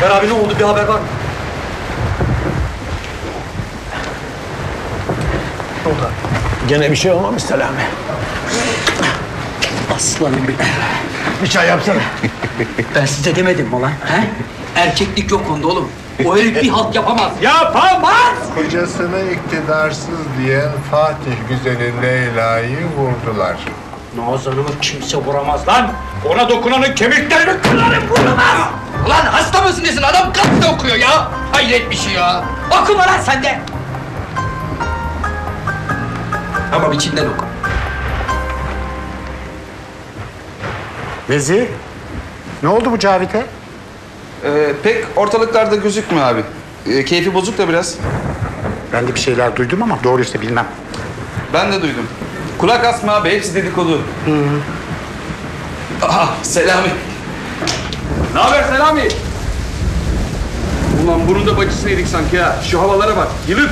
Ver abi ne oldu bir haber var mı? Gene bir şey olmamış Selami. Aslanım benim. Bir çay yapsana. Ben size demedim mi lan? He? Erkeklik yok onda oğlum. O herif bir halt yapamaz. Yapamaz! Kocasını iktidarsız diyen Fatih güzeli Leyla'yı vurdular. Nazan'ımı kimse vuramaz lan. Ona dokunanın kemiklerini kırarım vuramaz. Ulan hasta mısın nesin? Adam gazete okuyor ya. Hayret bir şey ya. Okuma lan sen de. Ama içinden oku. Vezi, ne oldu bu Cavit'e? Ee, pek ortalıklarda gözükmüyor abi. Ee, keyfi bozuk da biraz. Ben de bir şeyler duydum ama doğruysa bilmem. Ben de duydum. Kulak asma abi, hepsi dedikodu. Aha, Selami. Ne haber Selami? Ulan bunun da bacısını yedik sanki ha. Şu havalara bak, yılık.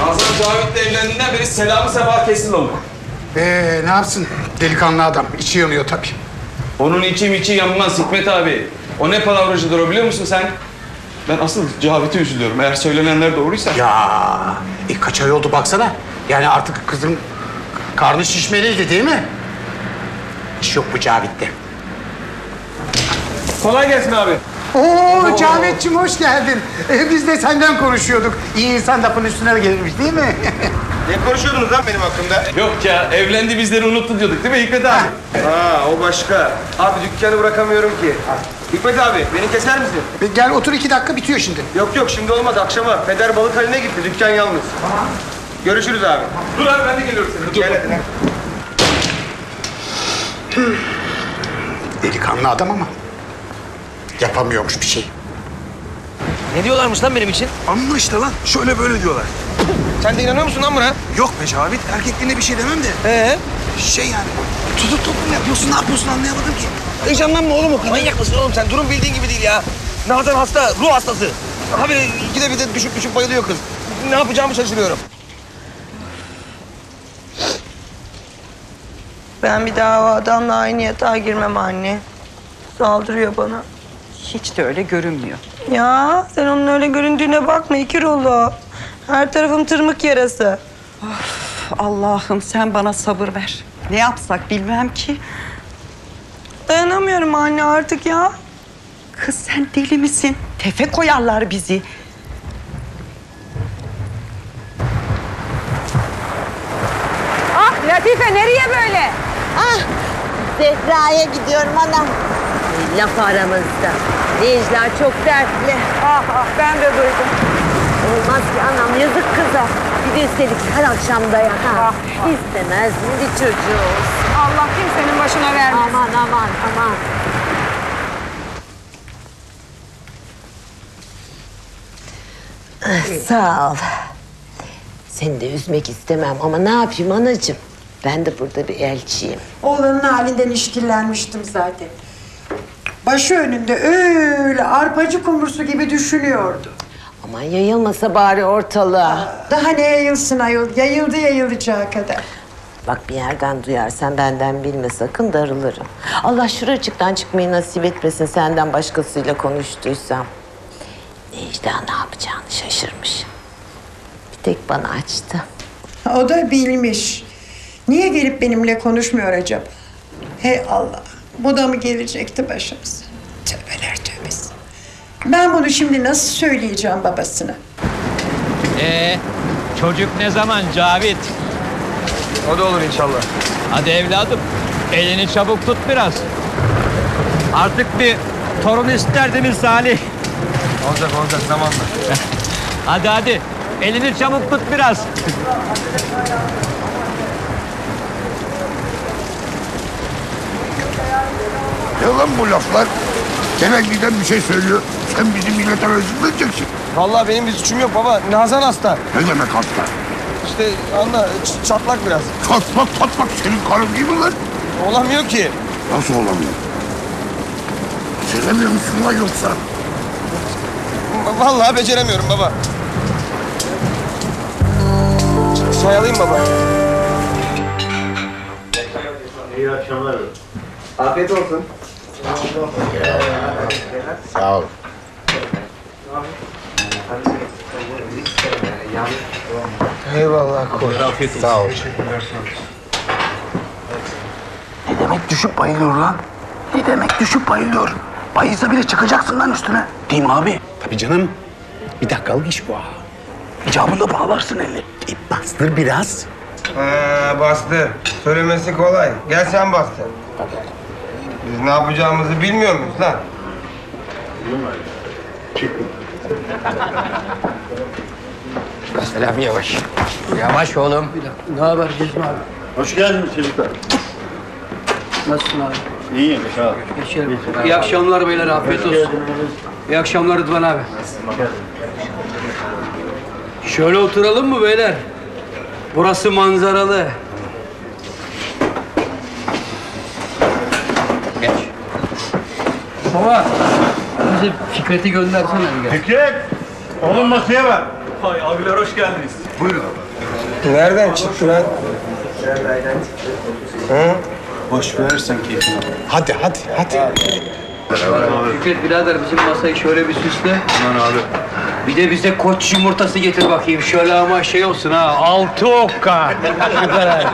Nazan Cavit'le evlendiğinden beri Selami Sabah kesin oldu. Ee, ne yapsın? Delikanlı adam. içi yanıyor tabii. Onun içi içi yanmaz Hikmet abi. O ne palavracıdır o biliyor musun sen? Ben asıl Cavit'e üzülüyorum eğer söylenenler doğruysa. Ya, e, kaç ay oldu baksana. Yani artık kızın karnı şişmeliydi değil mi? İş yok bu Cavit'te. Kolay gelsin abi. Oo, Cavit'cim hoş geldin. Ee, biz de senden konuşuyorduk. İyi insan lafın üstüne gelirmiş değil mi? Ne konuşuyordunuz lan benim hakkımda? Yok ya evlendi bizleri unuttu diyorduk değil mi Hikmet abi? Ha o başka. Abi dükkanı bırakamıyorum ki. Hikmet abi beni keser misin? E, Gel otur iki dakika bitiyor şimdi. Yok yok şimdi olmaz akşama. Peder balık haline gitti dükkan yalnız. Görüşürüz abi. Dur abi ben de geliyorum seninle. Dur. Gel hadi. Delikanlı adam ama yapamıyormuş bir şey. Ne diyorlarmış lan benim için? Amma işte lan. Şöyle böyle diyorlar. Sen de inanıyor musun lan buna? Yok be Cavit. Erkekliğine bir şey demem de. Ee? Şey yani. Tutup toplum yapıyorsun. Ne yapıyorsun anlayamadım ki. Heyecanlanma oğlum o kadar. Manyak mısın oğlum sen? Durum bildiğin gibi değil ya. Nazan hasta, ruh hastası. Habire ikide bir de düşüp düşüp bayılıyor kız. Ne yapacağımı şaşırıyorum. Ben bir daha o adamla aynı yatağa girmem anne. Saldırıyor bana. Hiç de öyle görünmüyor. Ya sen onun öyle göründüğüne bakma iki. Her tarafım tırmık yarası. Allah'ım sen bana sabır ver. Ne yapsak bilmem ki. Dayanamıyorum anne artık ya. Kız sen deli misin? Tefe koyarlar bizi. Ah Latife nereye böyle? Ah Zehra'ya gidiyorum anam. Laf aramızda. Necla çok dertli. Ah ah ben de duydum. Olmaz ki anam yazık kıza. Bir de üstelik her akşam dayak ha. İstemez mi bir çocuğu olsun. Allah kimsenin başına vermesin. Aman aman aman. Ah, Sağ ol. Seni de üzmek istemem ama ne yapayım anacığım? Ben de burada bir elçiyim. Oğlanın halinden işkillenmiştim zaten. Başı önünde öyle arpacı kumrusu gibi düşünüyordu. Aman yayılmasa bari ortalığa. Daha ne yayılsın ayol, yayıldı yayılacağı kadar. Bak bir yerden duyarsan benden bilme sakın darılırım. Allah şuracıktan çıkmayı nasip etmesin senden başkasıyla konuştuysam. Necla ne yapacağını şaşırmış. Bir tek bana açtı. O da bilmiş. Niye gelip benimle konuşmuyor acaba? Hey Allah, bu da mı gelecekti başımıza? Tövbeler tövbesi. Ben bunu şimdi nasıl söyleyeceğim babasına? Ee, çocuk ne zaman Cavit? O da olur inşallah. Hadi evladım, elini çabuk tut biraz. Artık bir torun isterdiniz Salih. Olacak olacak zamanla. Hadi hadi, elini çabuk tut biraz. Ne lan bu laflar? Temelli'den bir şey söylüyor. Sen bizim millete rezil mi edeceksin? Vallahi benim bir suçum yok baba. Nazan hasta. Ne demek hasta? İşte anla ç- çatlak biraz. Çatlak çatlak senin karın değil mi lan? Olamıyor ki. Nasıl olamıyor? Söylemiyor musun lan yoksa? Vallahi beceremiyorum baba. Çay alayım baba. İyi akşamlar. Afiyet olsun. Sağ ol. Eyvallah koç. Sağ ol. Ne demek düşüp bayılıyor lan? Ne demek düşüp bayılıyor? Bayılsa bile çıkacaksın lan üstüne. Değil mi abi? Tabii canım. Bir dakikalık iş bu ha. İcabında bağlarsın elini. E, bastır biraz. Ha, bastı. Söylemesi kolay. Gel sen bastır. Biz ne yapacağımızı bilmiyor muyuz lan? Selam yavaş. Yavaş oğlum. Ne haber Cezmi abi? Hoş geldiniz çocuklar. Nasılsın abi? İyiyim sağ ol. Geçelim. İyi akşamlar beyler, afiyet olsun. İyi akşamlar Rıdvan abi. Şöyle oturalım mı beyler? Burası manzaralı. Baba, bize Fikret'i göndersene bir gel. Fikret! Oğlum masaya ver. Hay abiler hoş geldiniz. Buyurun. Nereden çıktı lan? Hı? Boş verirsen keyfini. Hadi hadi hadi. Fikret birader bizim masayı şöyle bir süsle. Aman abi. Bir de bize koç yumurtası getir bakayım. Şöyle ama şey olsun ha. Altı okka. Süper.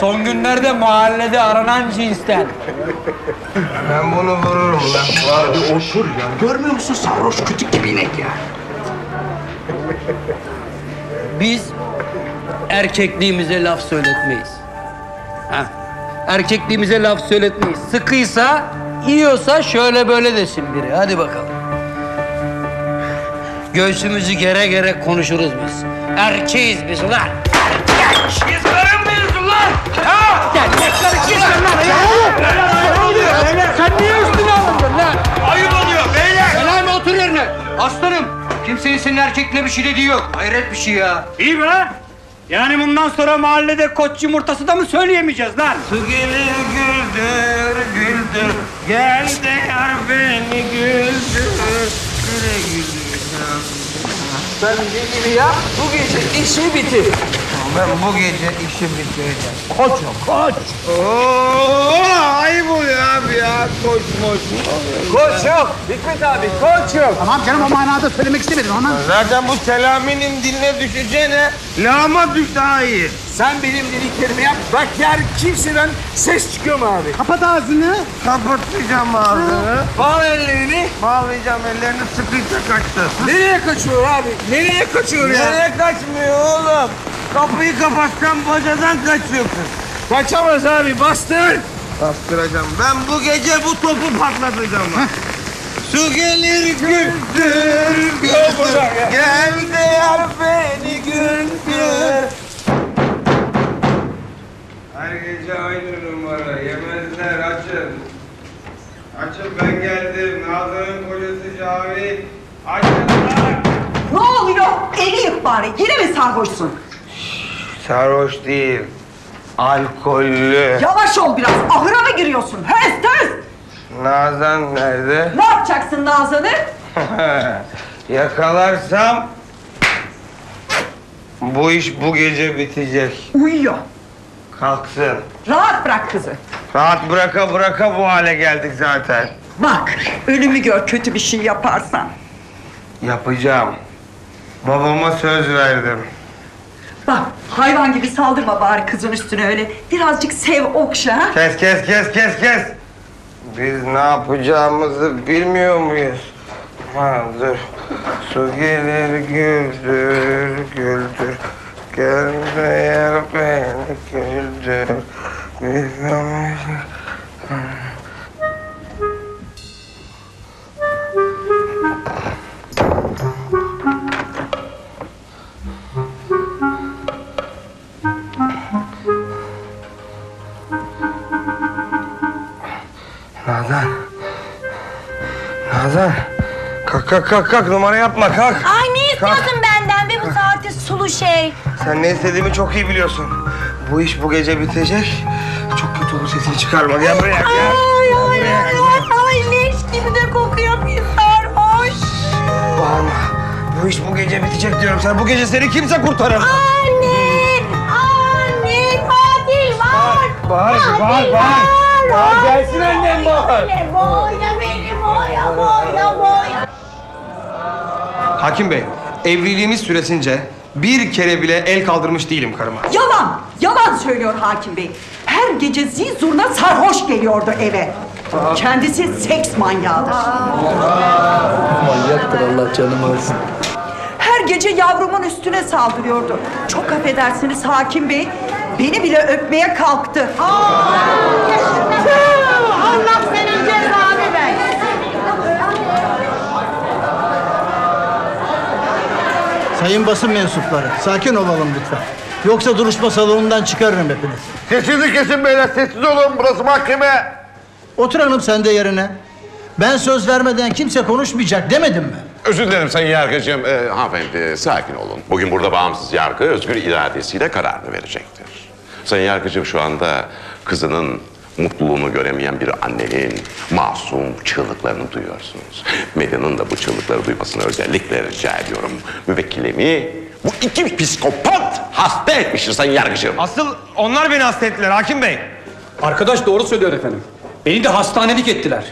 Son günlerde mahallede aranan cinsten. Ben bunu vururum lan. Hadi otur ya. Görmüyor musun sarhoş kütük gibi inek ya. Biz erkekliğimize laf söyletmeyiz. Ha. Erkekliğimize laf söyletmeyiz. Sıkıysa, yiyorsa şöyle böyle desin biri. Hadi bakalım. Göğsümüzü gere gere konuşuruz biz. Erkeğiz biz ulan. Erkek! Biz karın mıyız ulan? Ha? Erkekler kimsin lan? Ya! Ne oluyor? Sen niye üstüne alındın lan? Ayıp oluyor beyler. Helal Aslanım kimsenin senin erkekle bir şey dediği yok. Hayret bir şey ya. İyi mi lan? Yani bundan sonra mahallede koç yumurtası da mı söyleyemeyeceğiz lan? Su gelir güldür güldür Gel de yar beni güldür Güle güle Ben dediğimi yap bu gece işi bitir. Ben bu gece işi bitireceğim. Koçum koç Oo, ayıp oluyor abi ya. Koç moç Koç yok. Hikmet abi koç yok. Tamam canım o manada söylemek istemedim ama. Zaten bu Selami'nin diline düşeceğine lağma düş daha iyi. Sen benim dediklerimi yap. Bak yer kimseden ses çıkıyor mu abi? Kapat ağzını. Kapatmayacağım ağzını. Bağla ellerini. Bağlayacağım ellerini sıkıysa kaçtı. Nereye kaçıyor abi? Nereye kaçıyor ya? Nereye kaçmıyor oğlum? Kapıyı kapatsam bacadan kaçıyor kız. Kaçamaz abi bastır. Bastıracağım. Ben bu gece bu topu patlatacağım. Su gelir güldür güldür. Gel de yar beni güldür. Her gece aynı numara. Yemezler açın. Açın ben geldim. Nazan'ın kocası Cavit. Açın lan. Ne oluyor? Eli yık bari. Yine mi sarhoşsun? Sarhoş değil. Alkollü. Yavaş ol biraz. Ahıra mı giriyorsun? Höz töz. Nazan nerede? Ne yapacaksın Nazan'ı? Yakalarsam bu iş bu gece bitecek. Uyuyor. Kalksın. Rahat bırak kızı. Rahat bıraka bıraka bu hale geldik zaten. Bak, ölümü gör kötü bir şey yaparsan. Yapacağım. Babama söz verdim. Bak, hayvan gibi saldırma bari kızın üstüne öyle. Birazcık sev, okşa. ha? Kes kes kes kes kes. Biz ne yapacağımızı bilmiyor muyuz? Ha dur. Su gelir güldür güldür. Yer beni güldür. Nazan. Nazan. Kalk kalk kalk kalk numara yapma kalk. Ay ne istiyorsun sulu şey? Sen ne istediğimi çok iyi biliyorsun. Bu iş bu gece bitecek. Çok kötü olur sesini çıkarma. Gel buraya gel. Ay ay ay ay ay leş gibi de kokuyor bir sarhoş. Bağırma. Bu iş bu gece bitecek diyorum sana. Bu gece seni kimse kurtaramaz. Anne! Anne! Katil var! Bağır, bağır, bağır. Bağır, gelsin annem bağır. Boya beni boya boya boya. Hakim Bey, evliliğimiz süresince bir kere bile el kaldırmış değilim karıma. Yalan, yalan söylüyor hakim bey. Her gece zil zurna sarhoş geliyordu eve. Kendisi seks manyağıdır. Manyaktır Allah canımı alsın. Her gece yavrumun üstüne saldırıyordu. Çok affedersiniz hakim bey. Beni bile öpmeye kalktı. Allah senin cezanı versin. Sayın basın mensupları, sakin olalım lütfen. Yoksa duruşma salonundan çıkarırım hepiniz. Sesinizi kesin beyler, sessiz olun. Burası mahkeme. Otur hanım sen de yerine. Ben söz vermeden kimse konuşmayacak demedim mi? Özür dilerim Sayın Yargıcım. Ee, hanımefendi sakin olun. Bugün burada bağımsız yargı özgür iradesiyle kararını verecektir. Sayın Yargıcım şu anda kızının mutluluğunu göremeyen bir annenin masum çığlıklarını duyuyorsunuz. Medyanın da bu çığlıkları duymasını özellikle rica ediyorum. Müvekkilimi bu iki psikopat hasta etmiştir Sayın Yargıcım. Asıl onlar beni hasta ettiler Hakim Bey. Arkadaş doğru söylüyor efendim. Beni de hastanelik ettiler.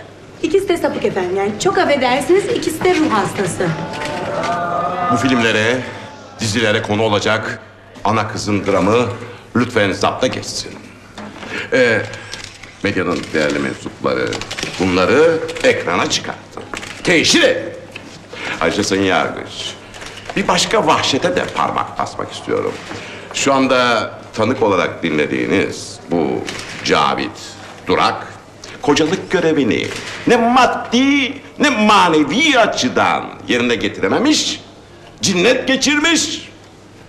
İkisi de sapık efendim yani çok affedersiniz ikisi de ruh hastası. Bu filmlere, dizilere konu olacak ana kızın dramı lütfen zapta geçsin. Ee, medyanın değerli mensupları bunları ekrana çıkartın. Teşhir. Ayrıca Sayın Yargıç, bir başka vahşete de parmak basmak istiyorum. Şu anda tanık olarak dinlediğiniz bu Cavit Durak, kocalık görevini ne maddi ne manevi açıdan yerine getirememiş, cinnet geçirmiş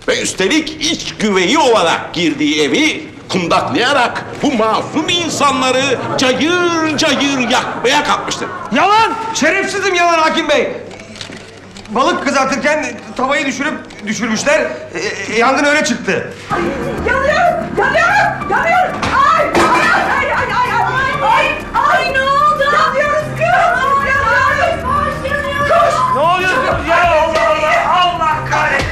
ve üstelik iç güveyi olarak girdiği evi kundaklayarak bu masum insanları cayır cayır yakmaya kalkmıştır. Yalan! Şerefsizim yalan Hakim Bey. balık kızartırken tavayı düşürüp düşürmüşler. E, e, yangın öyle çıktı. Yanıyorum! Yanıyorum! Yanıyorum! Ay! Ay! Ay! Ay! Ay! Ay! Ay! Ay! Ne oldu? Yanıyoruz kız! Yanıyoruz! Koş! Ne oluyor ya? Allah Allah! Allah kahretsin!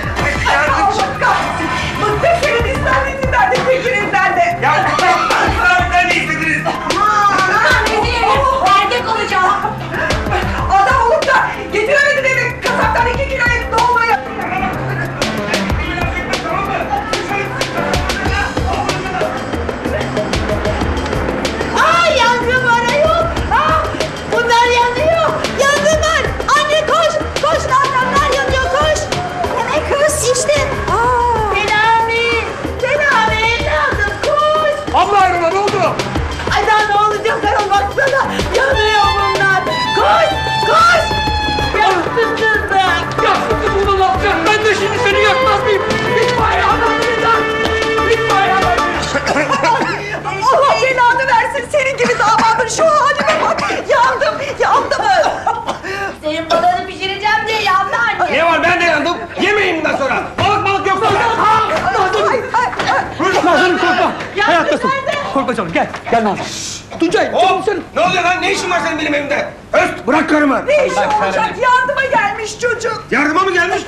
Gel. Nazan. Tuncay Hop! Ne oluyor lan? Ne işin var senin benim evimde? Öst! Bırak karımı. Ne işi olacak? Yardıma gelmiş çocuk. Yardıma mı gelmiş?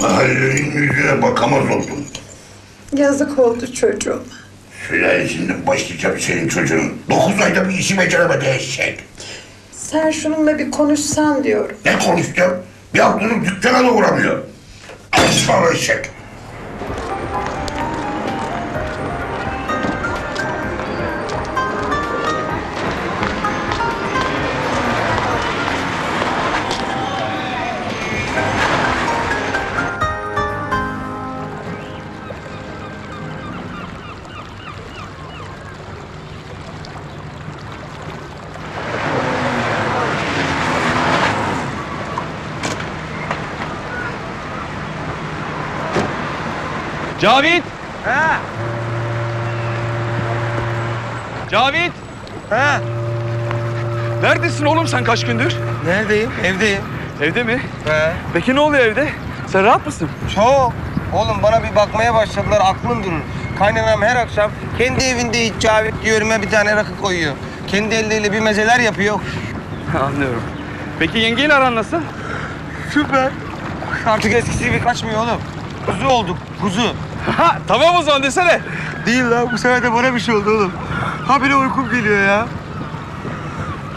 Mahallenin yüzüne bakamaz oldun. Yazık oldu çocuğum. Sülalesinden başlayacağım senin çocuğun. Dokuz ayda bir işi beceremedi eşek. Sen şununla bir konuşsan diyorum. Ne konuşacağım? Bir haftadır dükkana da uğramıyor. follow shit. Cavit! Ha? Cavit! Ha? Neredesin oğlum sen kaç gündür? Neredeyim? Evdeyim. Evde mi? He. Peki ne oluyor evde? Sen rahat mısın? Çok. Oğlum bana bir bakmaya başladılar aklın durur. Kaynanam her akşam kendi evinde hiç Cavit diyor önüme bir tane rakı koyuyor. Kendi elleriyle bir mezeler yapıyor. Anlıyorum. Peki yengeyle aran nasıl? Süper. Artık eskisi gibi kaçmıyor oğlum. Kuzu olduk, kuzu. Ha, tamam o zaman desene. Değil lan, bu sefer de bana bir şey oldu oğlum. Habire uykum geliyor ya.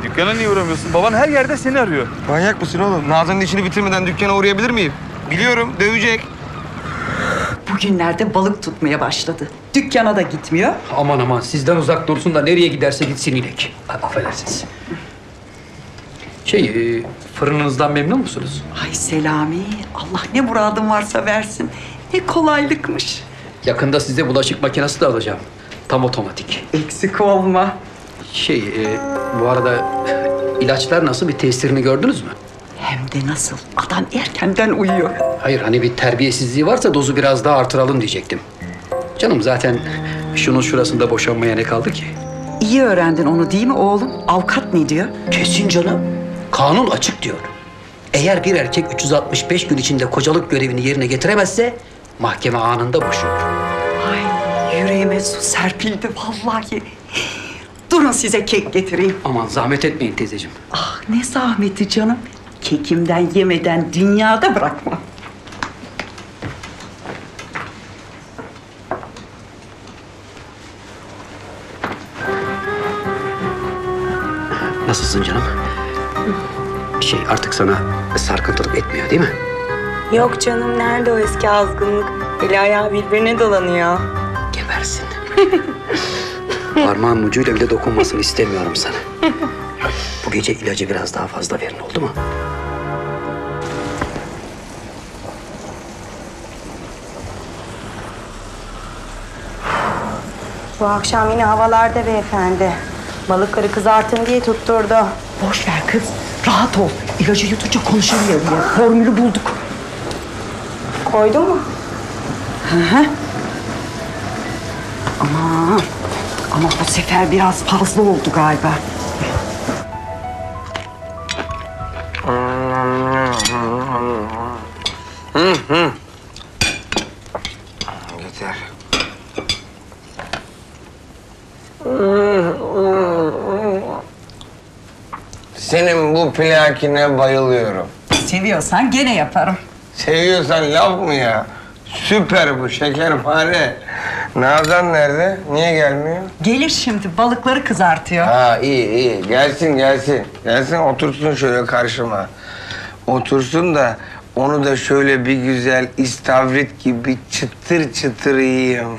Dükkana niye uğramıyorsun? Baban her yerde seni arıyor. Manyak mısın oğlum? Nazan'ın işini bitirmeden dükkana uğrayabilir miyim? Biliyorum, dövecek. Bugünlerde balık tutmaya başladı. Dükkana da gitmiyor. Aman aman sizden uzak dursun da nereye giderse gitsin inek. A- Affedersiniz. Şey, e, fırınınızdan memnun musunuz? Ay Selami, Allah ne muradın varsa versin. Ne kolaylıkmış. Yakında size bulaşık makinesi de alacağım. Tam otomatik. Eksik olma. Şey, e, bu arada ilaçlar nasıl bir tesirini gördünüz mü? Hem de nasıl? Adam erkenden uyuyor. Hayır, hani bir terbiyesizliği varsa dozu biraz daha artıralım diyecektim. Canım zaten şunun şurasında boşanmaya ne kaldı ki? İyi öğrendin onu değil mi oğlum? Avukat ne diyor? Kesin canım. Kanun açık diyor. Eğer bir erkek 365 gün içinde kocalık görevini yerine getiremezse mahkeme anında boşuyor. Ay yüreğime su serpildi vallahi. Durun size kek getireyim. Aman zahmet etmeyin teyzeciğim. Ah ne zahmeti canım. Kekimden yemeden dünyada bırakmam. Nasılsın canım? Şey artık sana sarkıntılık etmiyor değil mi? Yok canım nerede o eski azgınlık? Eli ayağı birbirine dolanıyor. Gebersin. Parmağın ucuyla bile dokunmasını istemiyorum sana. Bu gece ilacı biraz daha fazla verin oldu mu? Bu akşam yine havalarda beyefendi. Balıkları kızartın diye tutturdu. Boş ver kız. Rahat ol. İlacı yutunca konuşamıyor bile. Formülü bulduk. Koydun mu? Hı hı. Aman. Ama bu sefer biraz fazla oldu galiba. Hı hı. Yeter. Senin bu plakine bayılıyorum. Seviyorsan gene yaparım. Seviyorsan laf mı ya? Süper bu şekerpare. Nazan nerede? Niye gelmiyor? Gelir şimdi balıkları kızartıyor. Ha iyi iyi. Gelsin gelsin. Gelsin otursun şöyle karşıma. Otursun da onu da şöyle bir güzel istavrit gibi çıtır çıtır yiyeyim.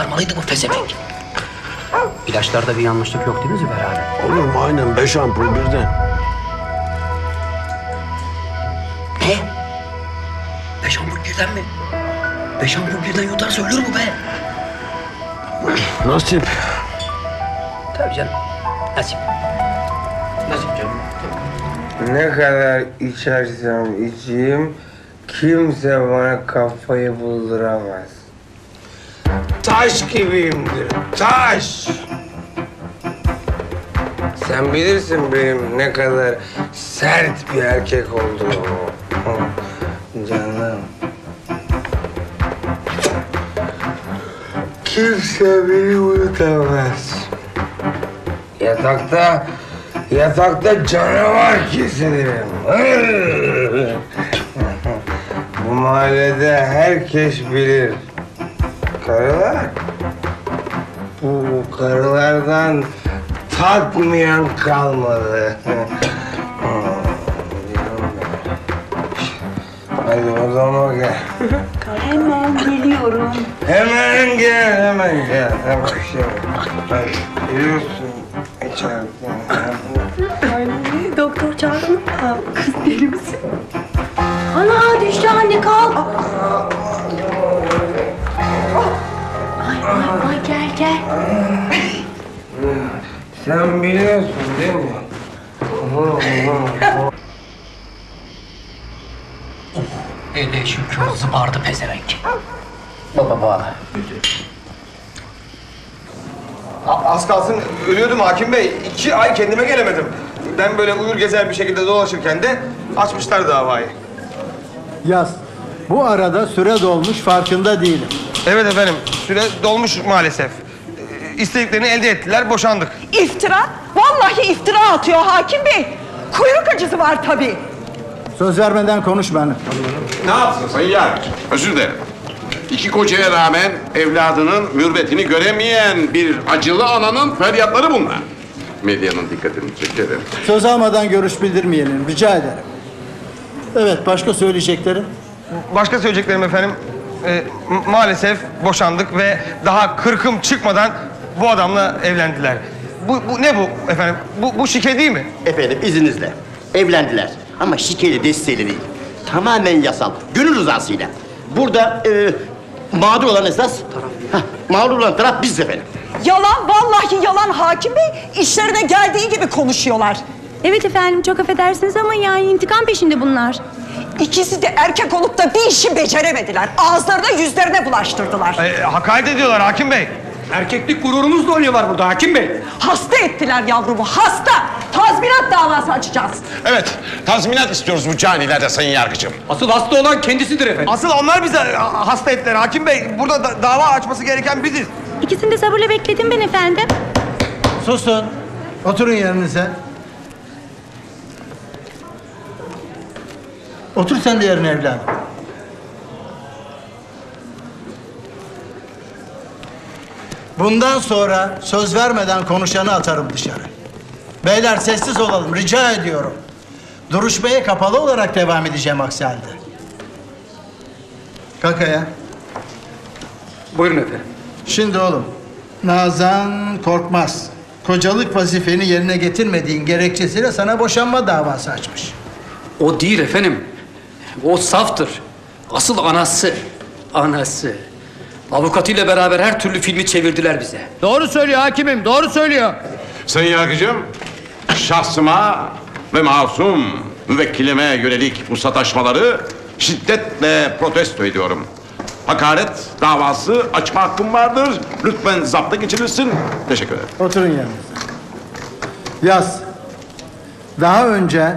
zıvarmalıydı bu fezemek. İlaçlarda bir yanlışlık yok değil mi Züber abi? Olur mu? Aynen beş ampul birden. Ne? Beş ampul birden mi? Beş ampul birden yutarsa ölür mü be? Nasip. Tabii canım. Nasip. Nasip canım. ne kadar içersem içeyim kimse bana kafayı bulduramaz. Taş gibiyimdir, taş. Sen bilirsin benim ne kadar sert bir erkek olduğumu. Canım. Kimse beni unutamaz. Yatakta, yatakta canavar kesilirim. Bu mahallede herkes bilir. Karılar, bu karılardan tatmayan kalmadı. Hadi o zaman gel. Hemen geliyorum. Hemen gel, hemen gel. Hemen şey. Hadi, yürüyorsun. İçeride. Anne doktor çağırdın mı? Kız deli misin? Ana düştü anne kalk. Ay ay ay gel gel. Sen biliyorsun değil mi? Ele şükür zıbardı pezevenk. Baba baba. Az kalsın ölüyordum hakim bey. İki ay kendime gelemedim. Ben böyle uyur gezer bir şekilde dolaşırken de açmışlar davayı. Yaz. Bu arada süre dolmuş farkında değilim. Evet efendim. Süre dolmuş maalesef. Ee, İstediklerini elde ettiler, boşandık. İftira? Vallahi iftira atıyor hakim bey. Kuyruk acısı var tabii. Söz vermeden konuşma hanım. Ne yapsın Sayın Yargıç? Özür dilerim. İki kocaya rağmen evladının mürvetini göremeyen bir acılı ananın feryatları bunlar. Medyanın dikkatini çekerim. Söz almadan görüş bildirmeyelim rica ederim. Evet başka söyleyeceklerim. Başka söyleyeceklerim efendim. Ma- maalesef boşandık ve daha kırkım çıkmadan bu adamla evlendiler. Bu, bu ne bu efendim? Bu, bu şike değil mi? Efendim izninizle. Evlendiler. Ama şikeli desteğiyle değil. Tamamen yasal. Gönül rızasıyla. Burada e, mağdur olan esas... Hah, mağdur olan taraf biz efendim. Yalan vallahi yalan hakim bey. İşlerine geldiği gibi konuşuyorlar. Evet efendim çok affedersiniz ama yani intikam peşinde bunlar. İkisi de erkek olup da bir işi beceremediler. Ağızlarına yüzlerine bulaştırdılar. Ee, hakaret ediyorlar hakim bey. Erkeklik gururumuzla oynuyorlar burada hakim bey. Hasta ettiler yavrumu hasta. Tazminat davası açacağız. Evet, tazminat istiyoruz bu canilerde Sayın Yargıcım. Asıl hasta olan kendisidir efendim. Asıl onlar bize a- hasta ettiler hakim bey. Burada da- dava açması gereken biziz. İkisini de sabırla bekledim ben efendim. Susun. Oturun yerinize. Otur sen de yerine evladım. Bundan sonra söz vermeden konuşanı atarım dışarı. Beyler sessiz olalım rica ediyorum. Duruşmaya kapalı olarak devam edeceğim aksi halde. Kalk ayağa. Buyurun efendim. Şimdi oğlum. Nazan Korkmaz. kocalık vazifeni yerine getirmediğin gerekçesiyle sana boşanma davası açmış. O değil efendim. O saftır. Asıl anası. Anası. Avukatıyla beraber her türlü filmi çevirdiler bize. Doğru söylüyor hakimim, doğru söylüyor. Sayın Yargıcım, şahsıma ve masum müvekkilime yönelik bu sataşmaları şiddetle protesto ediyorum. Hakaret davası açma hakkım vardır. Lütfen zapta geçirilsin. Teşekkür ederim. Oturun yanınıza. Yaz. Daha önce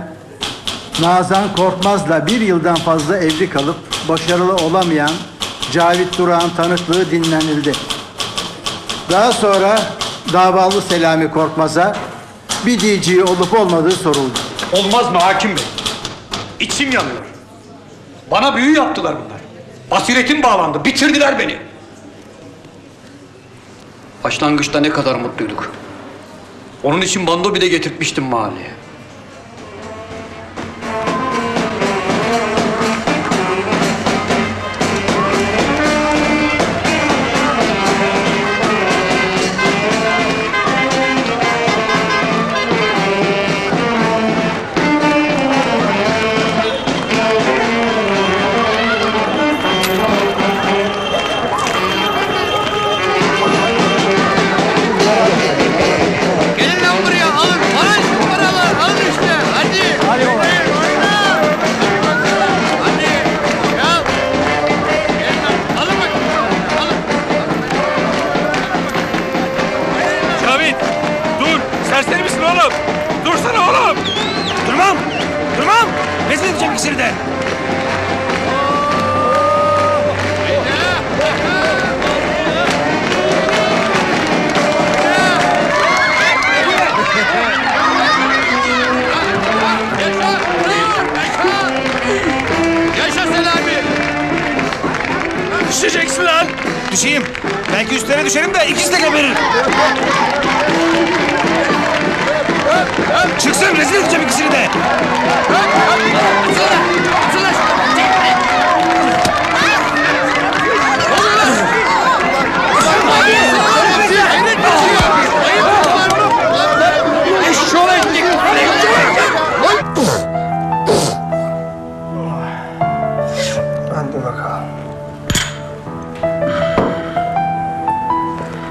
Nazan Korkmaz'la bir yıldan fazla evli kalıp başarılı olamayan Cavit Durak'ın tanıklığı dinlenildi. Daha sonra davalı Selami Korkmaz'a bir diyeceği olup olmadığı soruldu. Olmaz mı hakim bey? İçim yanıyor. Bana büyü yaptılar bunlar. Basiretim bağlandı. Bitirdiler beni. Başlangıçta ne kadar mutluyduk. Onun için bando bile getirtmiştim mahalleye. Düşeceksin lan. Düşeyim. Belki üstlerine düşerim de ikisi de geberir. Çıksın rezil edeceğim ikisini de. Hadi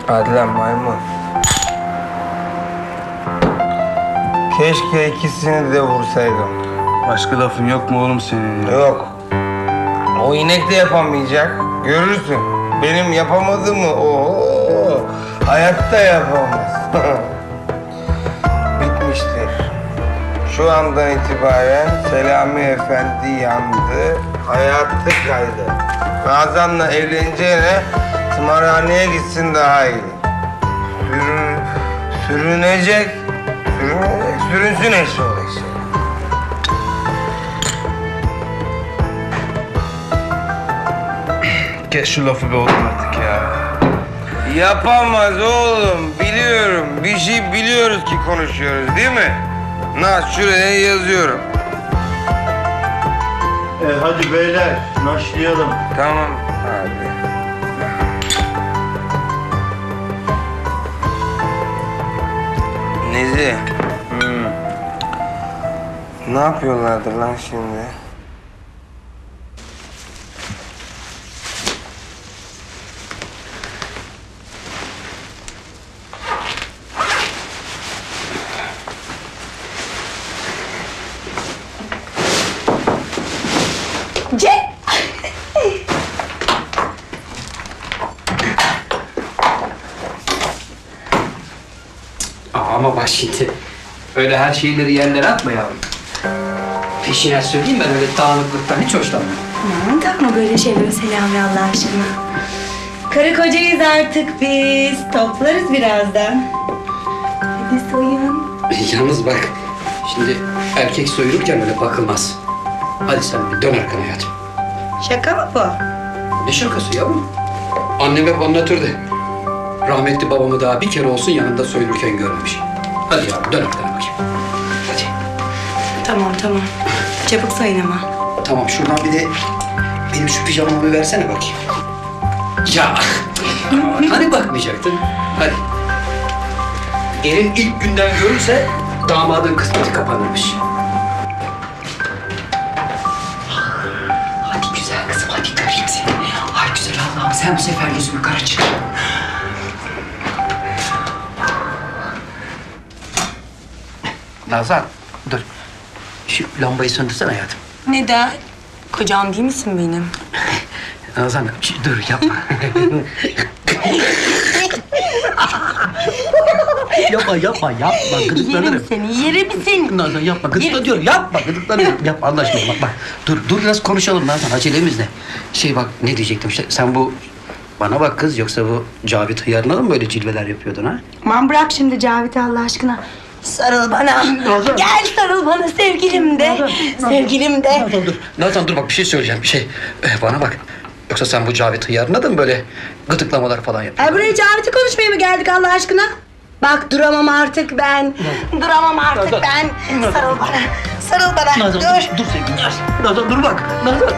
Hadi lan maymun. Keşke ikisini de vursaydım. Başka lafın yok mu oğlum senin ya? Yok. O inek de yapamayacak. Görürsün. Benim yapamadığımı o hayatta yapamaz. Bitmiştir. Şu andan itibaren Selami Efendi yandı. Hayatı kaydı. Nazan'la evleneceğine tımarhaneye gitsin daha iyi. Sürün, sürünecek. Sürünecek. Sürünsün eşeği eşeği. Kes şu lafı be oğlum artık ya. Yapamaz oğlum. Biliyorum. Bir şey biliyoruz ki konuşuyoruz değil mi? Naz şuraya yazıyorum. E hadi beyler başlayalım. Tamam. Nezi. Ne yapıyorlardı lan şimdi? Ce... Aa, ama bak şimdi öyle her şeyleri yerlere atma yavrum. Peşine söyleyeyim ben öyle dağınıklıktan hiç hoşlanmam. Aman takma böyle şeyleri Selami Allah aşkına. Karı kocayız artık biz. Toplarız birazdan. Hadi soyun. Yalnız bak şimdi erkek soyulurken öyle bakılmaz. Hadi sen bir dön arkana hayatım. Şaka mı bu? Ne şakası yavrum? Annem hep anlatırdı. Rahmetli babamı daha bir kere olsun yanında soyulurken görmemiş. Hadi yavrum dön arkana. Tamam. Çabuk soyun ama. Tamam şuradan bir de benim şu pijamamı versene bakayım. Ya hani bakmayacaktın? Hadi. Gelin ilk günden görürse damadın kısmeti kapanırmış. Hadi güzel kızım hadi göreyim seni. Ay güzel Allah'ım sen bu sefer yüzümü kara çıkar. Nazan. Şu lambayı söndürsene hayatım. Neden? Kocam değil misin benim? Nazan dur yapma. yapma yapma yapma gıdıklanırım. Yerim seni, yerim seni. Nazan yapma gıdıkla diyorum yapma gıdıklanırım. yapma Allah aşkına bak bak. Dur dur biraz konuşalım Nazan acelemiz ne? Şey bak ne diyecektim işte sen bu bana bak kız yoksa bu Cavit Hıyar'ına da mı böyle cilveler yapıyordun ha? Aman bırak şimdi Cavit'i Allah aşkına. Sarıl bana. Gel sarıl bana sevgilim de. Sevgilim de. Nazan dur. Nazan dur bak bir şey söyleyeceğim bir şey. Eh, bana bak. Yoksa sen bu Cavit Hıyar'ına da mı böyle gıdıklamalar falan yapıyorsun? Ay buraya Cavit'i konuşmaya mı geldik Allah aşkına? Bak duramam artık ben. Duramam artık Nazan. ben. Nazan. Sarıl bana. Sarıl bana. Nazan dur. dur, dur sevgilim. Nazan dur bak. Nazan.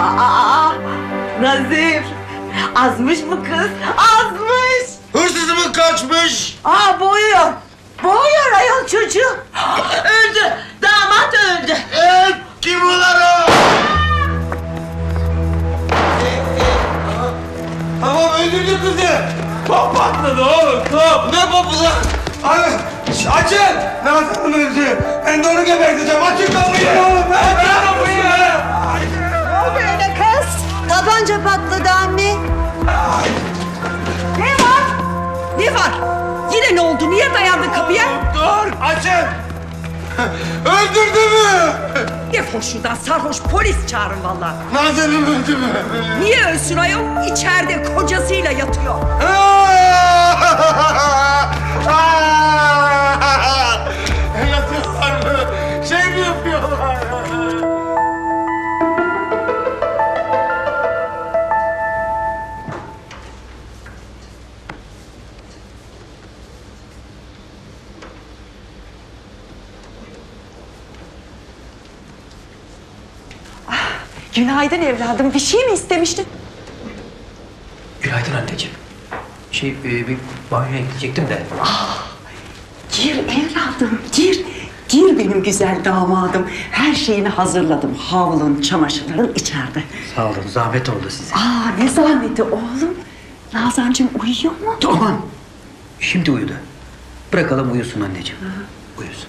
Aa, Nazif. Azmış bu kız. Azmış. Hırsızımı kaçmış. Aa boğuyor. Boğuyor ayol çocuğu. öldü. Damat öldü. Evet, kim ulan o? Tamam öldürdü kızı. Top patladı oğlum top. Ne popu lan? Abi açın. Nazan'ın öldü. Ben de onu geberteceğim. Açın kapıyı oğlum. Açın kapıyı. Ne oldu öyle kız? Tabanca patladı anne. Ne var? Ne var? Yine ne oldu? Niye dayandın kapıya? Dur açın. Öldürdü mü? Defol şuradan sarhoş polis çağırın vallahi. Nazan'ım öldü mü? Niye ölsün ayol? İçeride kocasıyla yatıyor. Günaydın evladım. Bir şey mi istemiştin? Günaydın anneciğim. Şey e, bir banyoya gidecektim de. Gir evladım, gir. Gir benim güzel damadım. Her şeyini hazırladım. Havlun, çamaşırların içeride. Sağ olun zahmet oldu size. Aa ne zahmeti oğlum. Nazancığım uyuyor mu? Aman. Şimdi uyudu. Bırakalım uyusun anneciğim. Uyusun.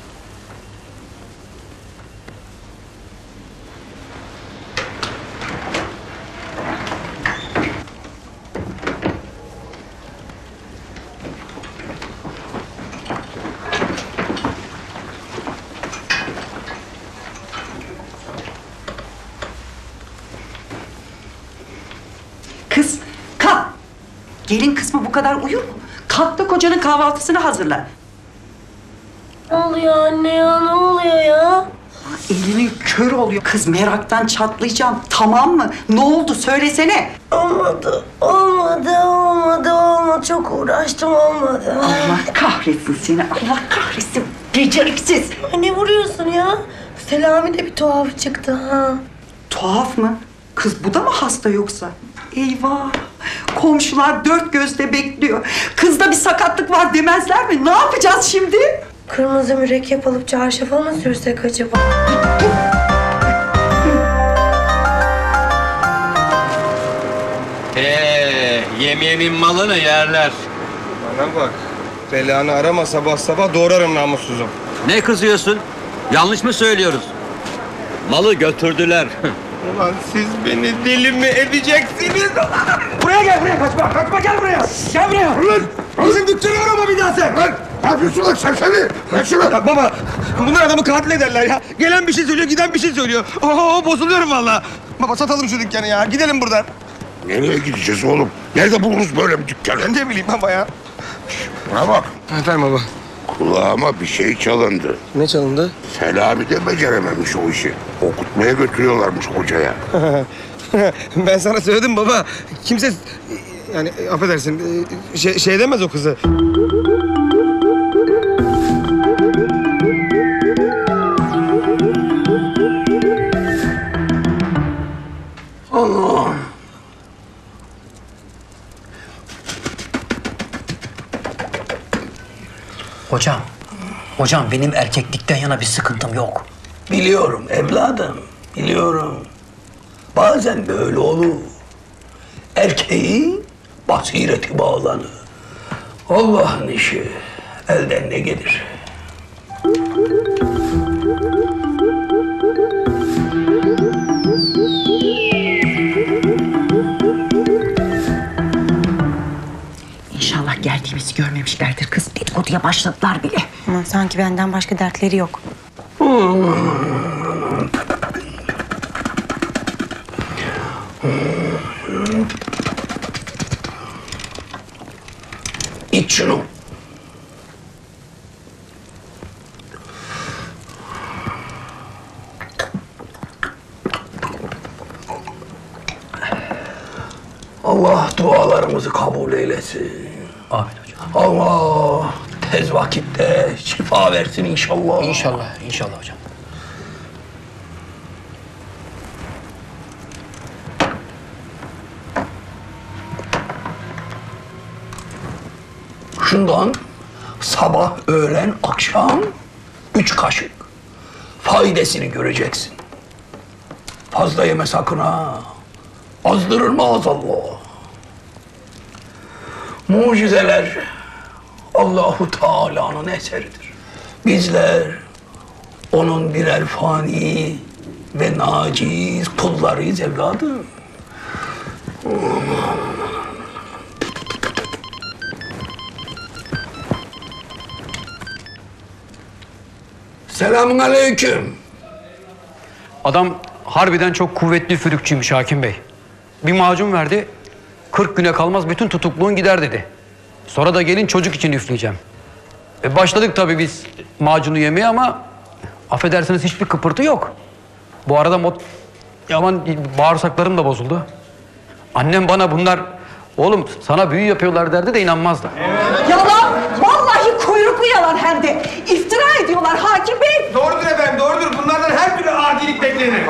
Kız kalk. Gelin kısmı bu kadar uyur mu? Kalk da kocanın kahvaltısını hazırla. Ne oluyor anne ya? Ne oluyor ya? Elinin kör oluyor. Kız meraktan çatlayacağım. Tamam mı? Ne oldu? Söylesene. Olmadı, olmadı, olmadı, olmadı. Çok uğraştım, olmadı. Allah kahretsin seni. Allah kahretsin. Beceriksiz. Ne vuruyorsun ya? Selami de bir tuhaf çıktı ha. Tuhaf mı? Kız bu da mı hasta yoksa? Eyvah! Komşular dört gözle bekliyor. Kızda bir sakatlık var demezler mi? Ne yapacağız şimdi? Kırmızı mürekkep alıp çarşafa mı sürsek acaba? Ee, yemeğimin malını yerler. Bana bak. Belanı arama sabah sabah doğrarım namussuzum. Ne kızıyorsun? Yanlış mı söylüyoruz? Malı götürdüler. Ulan siz beni deli mi edeceksiniz? Buraya gel buraya kaçma. Kaçma gel buraya. Gel buraya. Ulan. Bizim dükkanı var ama bir daha sen. Lan. Ne yapıyorsun lan serseri? Ver şunu. Ya baba bunlar adamı katil ederler ya. Gelen bir şey söylüyor giden bir şey söylüyor. Oo bozuluyorum vallahi. Baba satalım şu dükkanı ya. Gidelim buradan. Nereye gideceğiz oğlum? Nerede buluruz böyle bir dükkanı? Ben de bileyim baba ya. Buna bak. Efendim baba. Kulağıma bir şey çalındı. Ne çalındı? Selami de becerememiş o işi. Okutmaya götürüyorlarmış hocaya. ben sana söyledim baba. Kimse yani affedersin şey, şey demez o kızı. Hocam, hocam benim erkeklikten yana bir sıkıntım yok. Biliyorum evladım, biliyorum. Bazen böyle olur. Erkeğin basireti bağlanır. Allah'ın işi elden ne gelir? Geldiğimizi görmemişlerdir kız. Dedikoduya başladılar bile. Ama sanki benden başka dertleri yok. İç şunu. Allah dualarımızı kabul eylesin. Amin. Allah tez vakitte şifa versin inşallah. İnşallah, inşallah hocam. Şundan sabah, öğlen, akşam üç kaşık. Faydasını göreceksin. Fazla yeme sakın ha. Azdırır maazallah. Mucizeler Allahu Teala'nın eseridir. Bizler onun birer fani ve naciz kullarıyız evladım. Selamun aleyküm. Adam harbiden çok kuvvetli fürükçüymüş hakim bey. Bir macun verdi. 40 güne kalmaz bütün tutukluğun gider dedi. Sonra da gelin çocuk için üfleyeceğim. E başladık tabii biz macunu yemeye ama affedersiniz hiçbir kıpırtı yok. Bu arada mot... Aman bağırsaklarım da bozuldu. Annem bana bunlar oğlum sana büyü yapıyorlar derdi de inanmazdı. Yalan! Vallahi kuyruklu yalan hem de. İftira ediyorlar hakim bey. Doğrudur efendim doğrudur. Bunlardan her türlü adilik beklenir.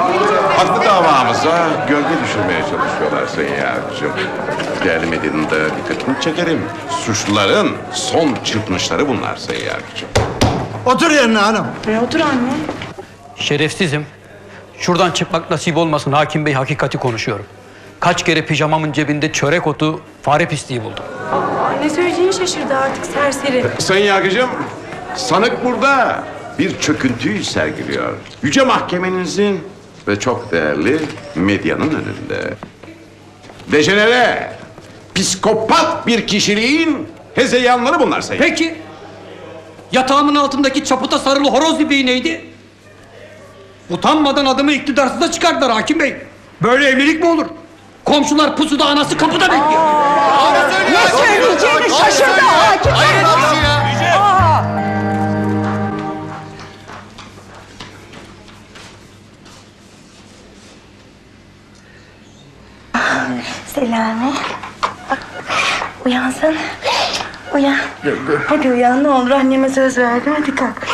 Haklı davamıza gölge düşürmeye çalışıyorlar Sayın Yargıcım. Değerli medyanın da dikkatini çekerim. Suçluların son çırpınışları bunlar Sayın Yargıcım. Otur yerine hanım. E otur anne. Şerefsizim. Şuradan çıkmak nasip olmasın hakim bey hakikati konuşuyorum. Kaç kere pijamamın cebinde çörek otu, fare pisliği buldum. Ne söyleyeceğini şaşırdı artık serseri. Sayın Yargıcım, sanık burada bir çöküntüyü sergiliyor. Yüce Mahkemenizin ve çok değerli medyanın önünde. Dejenere, psikopat bir kişiliğin hezeyanları bunlar sayın. Peki, yatağımın altındaki çaputa sarılı horoz ibiği neydi? Utanmadan adımı iktidarsıza çıkardılar hakim bey. Böyle evlilik mi olur? Komşular pusuda anası kapıda bekliyor. Ne söyleyeceğini şaşırdı hakim bey. Selami. Uyansın. Uyan. Hadi uyan ne olur anneme söz verdim hadi kalk.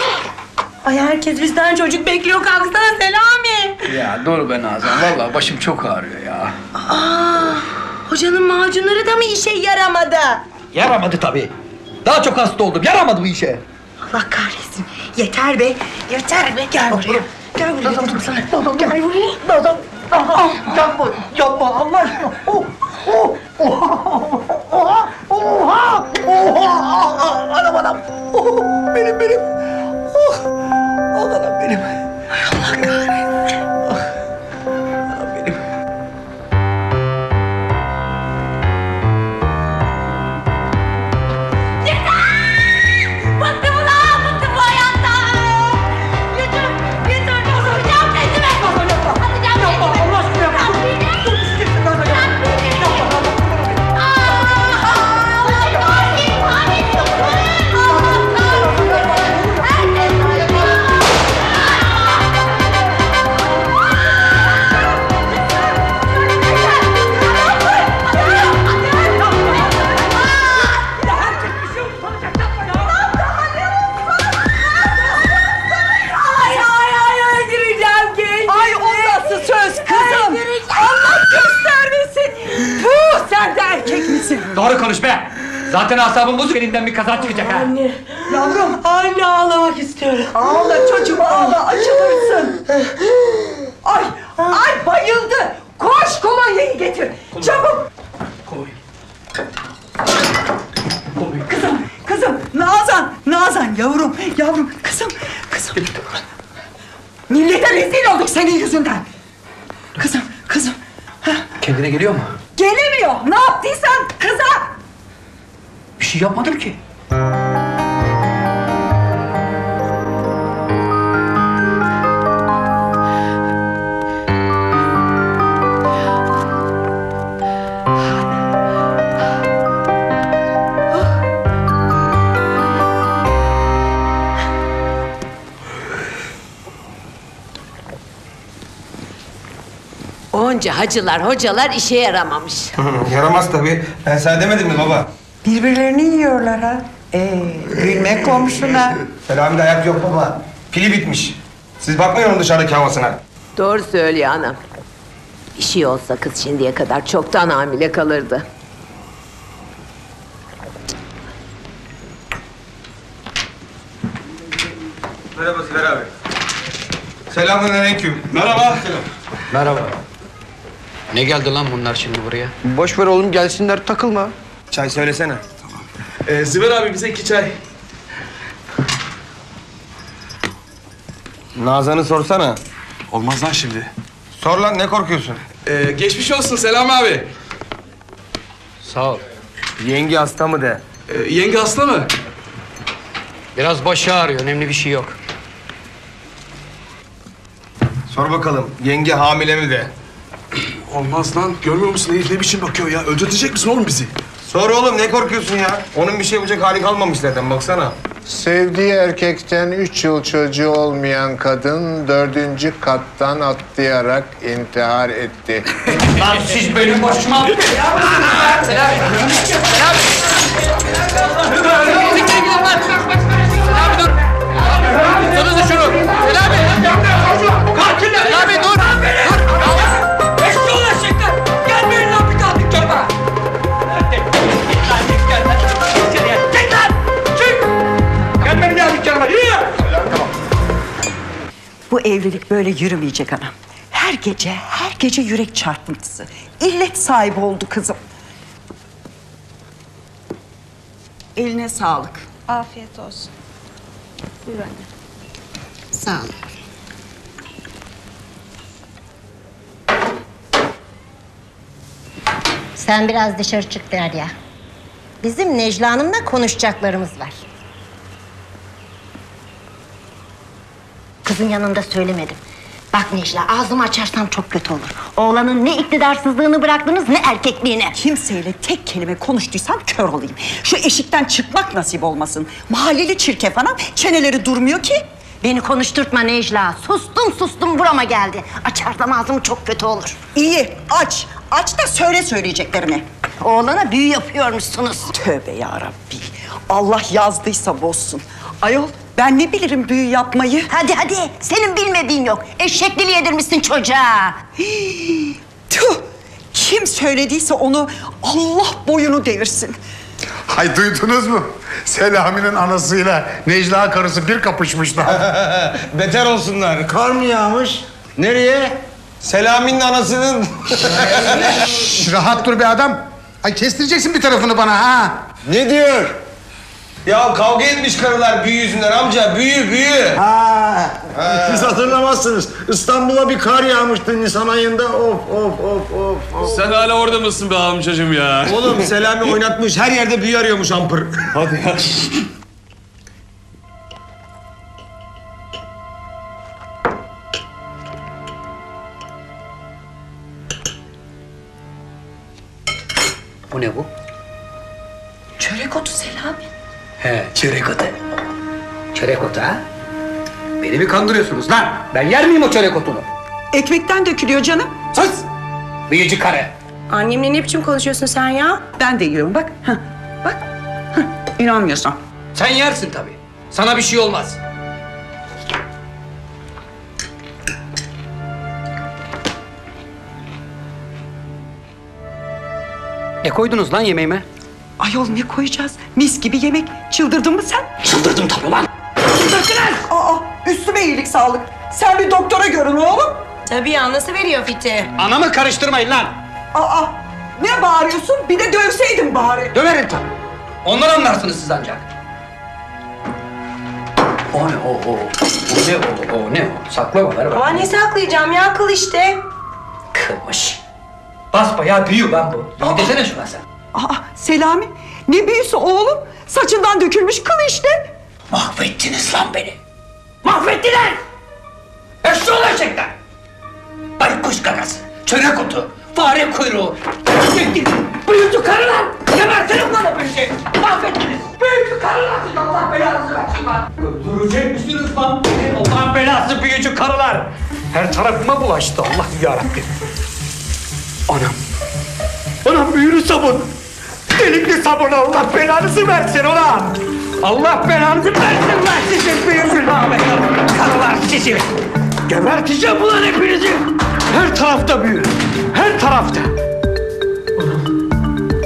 Ay herkes bizden çocuk bekliyor kalksana Selami. Ya dur be Nazan, vallahi başım çok ağrıyor ya. Aa, hocanın macunları da mı işe yaramadı? Yaramadı tabii. Daha çok hasta oldum, yaramadı bu işe. Allah kahretsin. Yeter be. Yeter be. Gel buraya. Gel buraya dedim sana. Gel buraya. Nazan, Nazan, yapma, yapma Allah aşkına. Oh, oh, oha, oha, oha, oha, anam anam. Oh, benim, benim. Oh, anam benim. Allah kahretsin. Misin? Doğru konuş be. Zaten asabım bozuk elinden bir kaza çıkacak ha. Anne. Yavrum. Anne ağlamak istiyorum. Ağla çocuğum ağla açılırsın. Ay ay bayıldı. Koş kolonyayı getir. Çabuk. Kızım kızım Nazan Nazan yavrum yavrum kızım kızım. Millete rezil olduk senin yüzünden. Kızım kızım. Kendine geliyor mu? Gelemiyor. Ne yaptıysan kıza. Bir şey yapmadım ki. Onca hacılar, hocalar işe yaramamış. Yaramaz tabii. Ben sana demedim mi baba? Birbirlerini yiyorlar ha. Ee, gülme komşuna. Selami'de ayak yok baba. Pili bitmiş. Siz bakmayın onun dışarıdaki havasına. Doğru söylüyor anam. Şey olsa kız şimdiye kadar çoktan hamile kalırdı. Merhaba Ziver abi. Selamünaleyküm. Merhaba. Merhaba. Ne geldi lan bunlar şimdi buraya? Boş ver oğlum gelsinler takılma. Çay söylesene. Ee, Ziver abi bize iki çay. Nazan'ı sorsana. Olmaz lan şimdi. Sor lan ne korkuyorsun? Ee, geçmiş olsun Selam abi. Sağ ol. Yenge hasta mı de. Ee, yenge hasta mı? Biraz başı ağrıyor. Önemli bir şey yok. Sor bakalım yenge hamile mi de. Olmaz lan. Görmüyor musun herif ne biçim bakıyor ya? Öldürtecek misin oğlum bizi? Sor oğlum ne korkuyorsun ya? Onun bir şey yapacak hali kalmamış zaten baksana. Sevdiği erkekten üç yıl çocuğu olmayan kadın dördüncü kattan atlayarak intihar etti. Lan siz benim başıma... Tutsanıza şunu. Selami. Katil lan! Selami Bu evlilik böyle yürümeyecek anam. Her gece, her gece yürek çarpıntısı. İllet sahibi oldu kızım. Eline sağlık. Afiyet olsun. Buyur anne. Sağ ol. Sen biraz dışarı çık Derya. Bizim Necla Hanım'la konuşacaklarımız var. Kızın yanında söylemedim. Bak Necla ağzımı açarsam çok kötü olur. Oğlanın ne iktidarsızlığını bıraktınız ne erkekliğini. Kimseyle tek kelime konuştuysam kör olayım. Şu eşikten çıkmak nasip olmasın. Mahalleli çirkef anam çeneleri durmuyor ki. Beni konuşturtma Necla. Sustum sustum burama geldi. Açarsam ağzım çok kötü olur. İyi aç. Aç da söyle söyleyeceklerini. Oğlana büyü yapıyormuşsunuz. Tövbe yarabbi. Allah yazdıysa bozsun. Ayol ben ne bilirim büyü yapmayı. Hadi hadi senin bilmediğin yok. Eşekli yedirmişsin çocuğa. Tüh! Kim söylediyse onu Allah boyunu devirsin. Hay duydunuz mu? Selami'nin anasıyla Necla karısı bir kapışmışlar. Beter olsunlar. Kar mı yağmış? Nereye? Selami'nin anasının... Şş, rahat dur be adam. Ay kestireceksin bir tarafını bana ha. ne diyor? Ya kavga etmiş karılar büyü yüzünden amca. Büyü büyü. Ha, siz hatırlamazsınız. İstanbul'a bir kar yağmıştı Nisan ayında. Of of of of. of. Sen hala orada mısın be amcacığım ya? Oğlum Selami oynatmış. Her yerde büyü arıyormuş ampır. Hadi ya. çörek otu. Çörek otu ha? Beni mi kandırıyorsunuz lan? Ben yer miyim o çörek otunu? Ekmekten dökülüyor canım. Sus! Büyücü karı. Annemle ne biçim konuşuyorsun sen ya? Ben de yiyorum bak. Hah, bak. Hah, İnanmıyorsan. Sen yersin tabii. Sana bir şey olmaz. Ne koydunuz lan yemeğime? Ayol ne koyacağız? Mis gibi yemek. Çıldırdın mı sen? Çıldırdım tabii lan. Aa, üstüme iyilik sağlık. Sen bir doktora görün oğlum. Tabii ya nasıl veriyor fiti? Anamı karıştırmayın lan. Aa, ne bağırıyorsun? Bir de dövseydin bari. Döverim tabii. Ondan anlarsınız siz ancak. O ne o o? O ne o o ne o? Saklama ver bak. Ama ne saklayacağım ya kıl işte. Kılmış. Basbayağı büyüyor lan bu. İyi desene şuna sen. Aa, Selami, ne büyüsü oğlum? Saçından dökülmüş kıl işte. Mahvettiniz lan beni. Mahvettiler. Eşşoğlu eşekler. Baykuş gagası, çörek otu, fare kuyruğu. Mahvettiniz. Büyücü karılar. Gebertirim lan hepinizi. Mahvettiniz. Büyücü karılar Allah belanızı versin lan. Öldürecek misiniz lan? Allah belası büyücü karılar. Her tarafıma bulaştı Allah yarabbim. Anam. Anam büyülü sabun. Delikli sabun Allah belanızı versin ulan. Allah belanızı versin lan sizin büyücü nameler. Karılar sizi. Geberteceğim ulan hepinizi. Her tarafta büyü. Her tarafta. Ulan.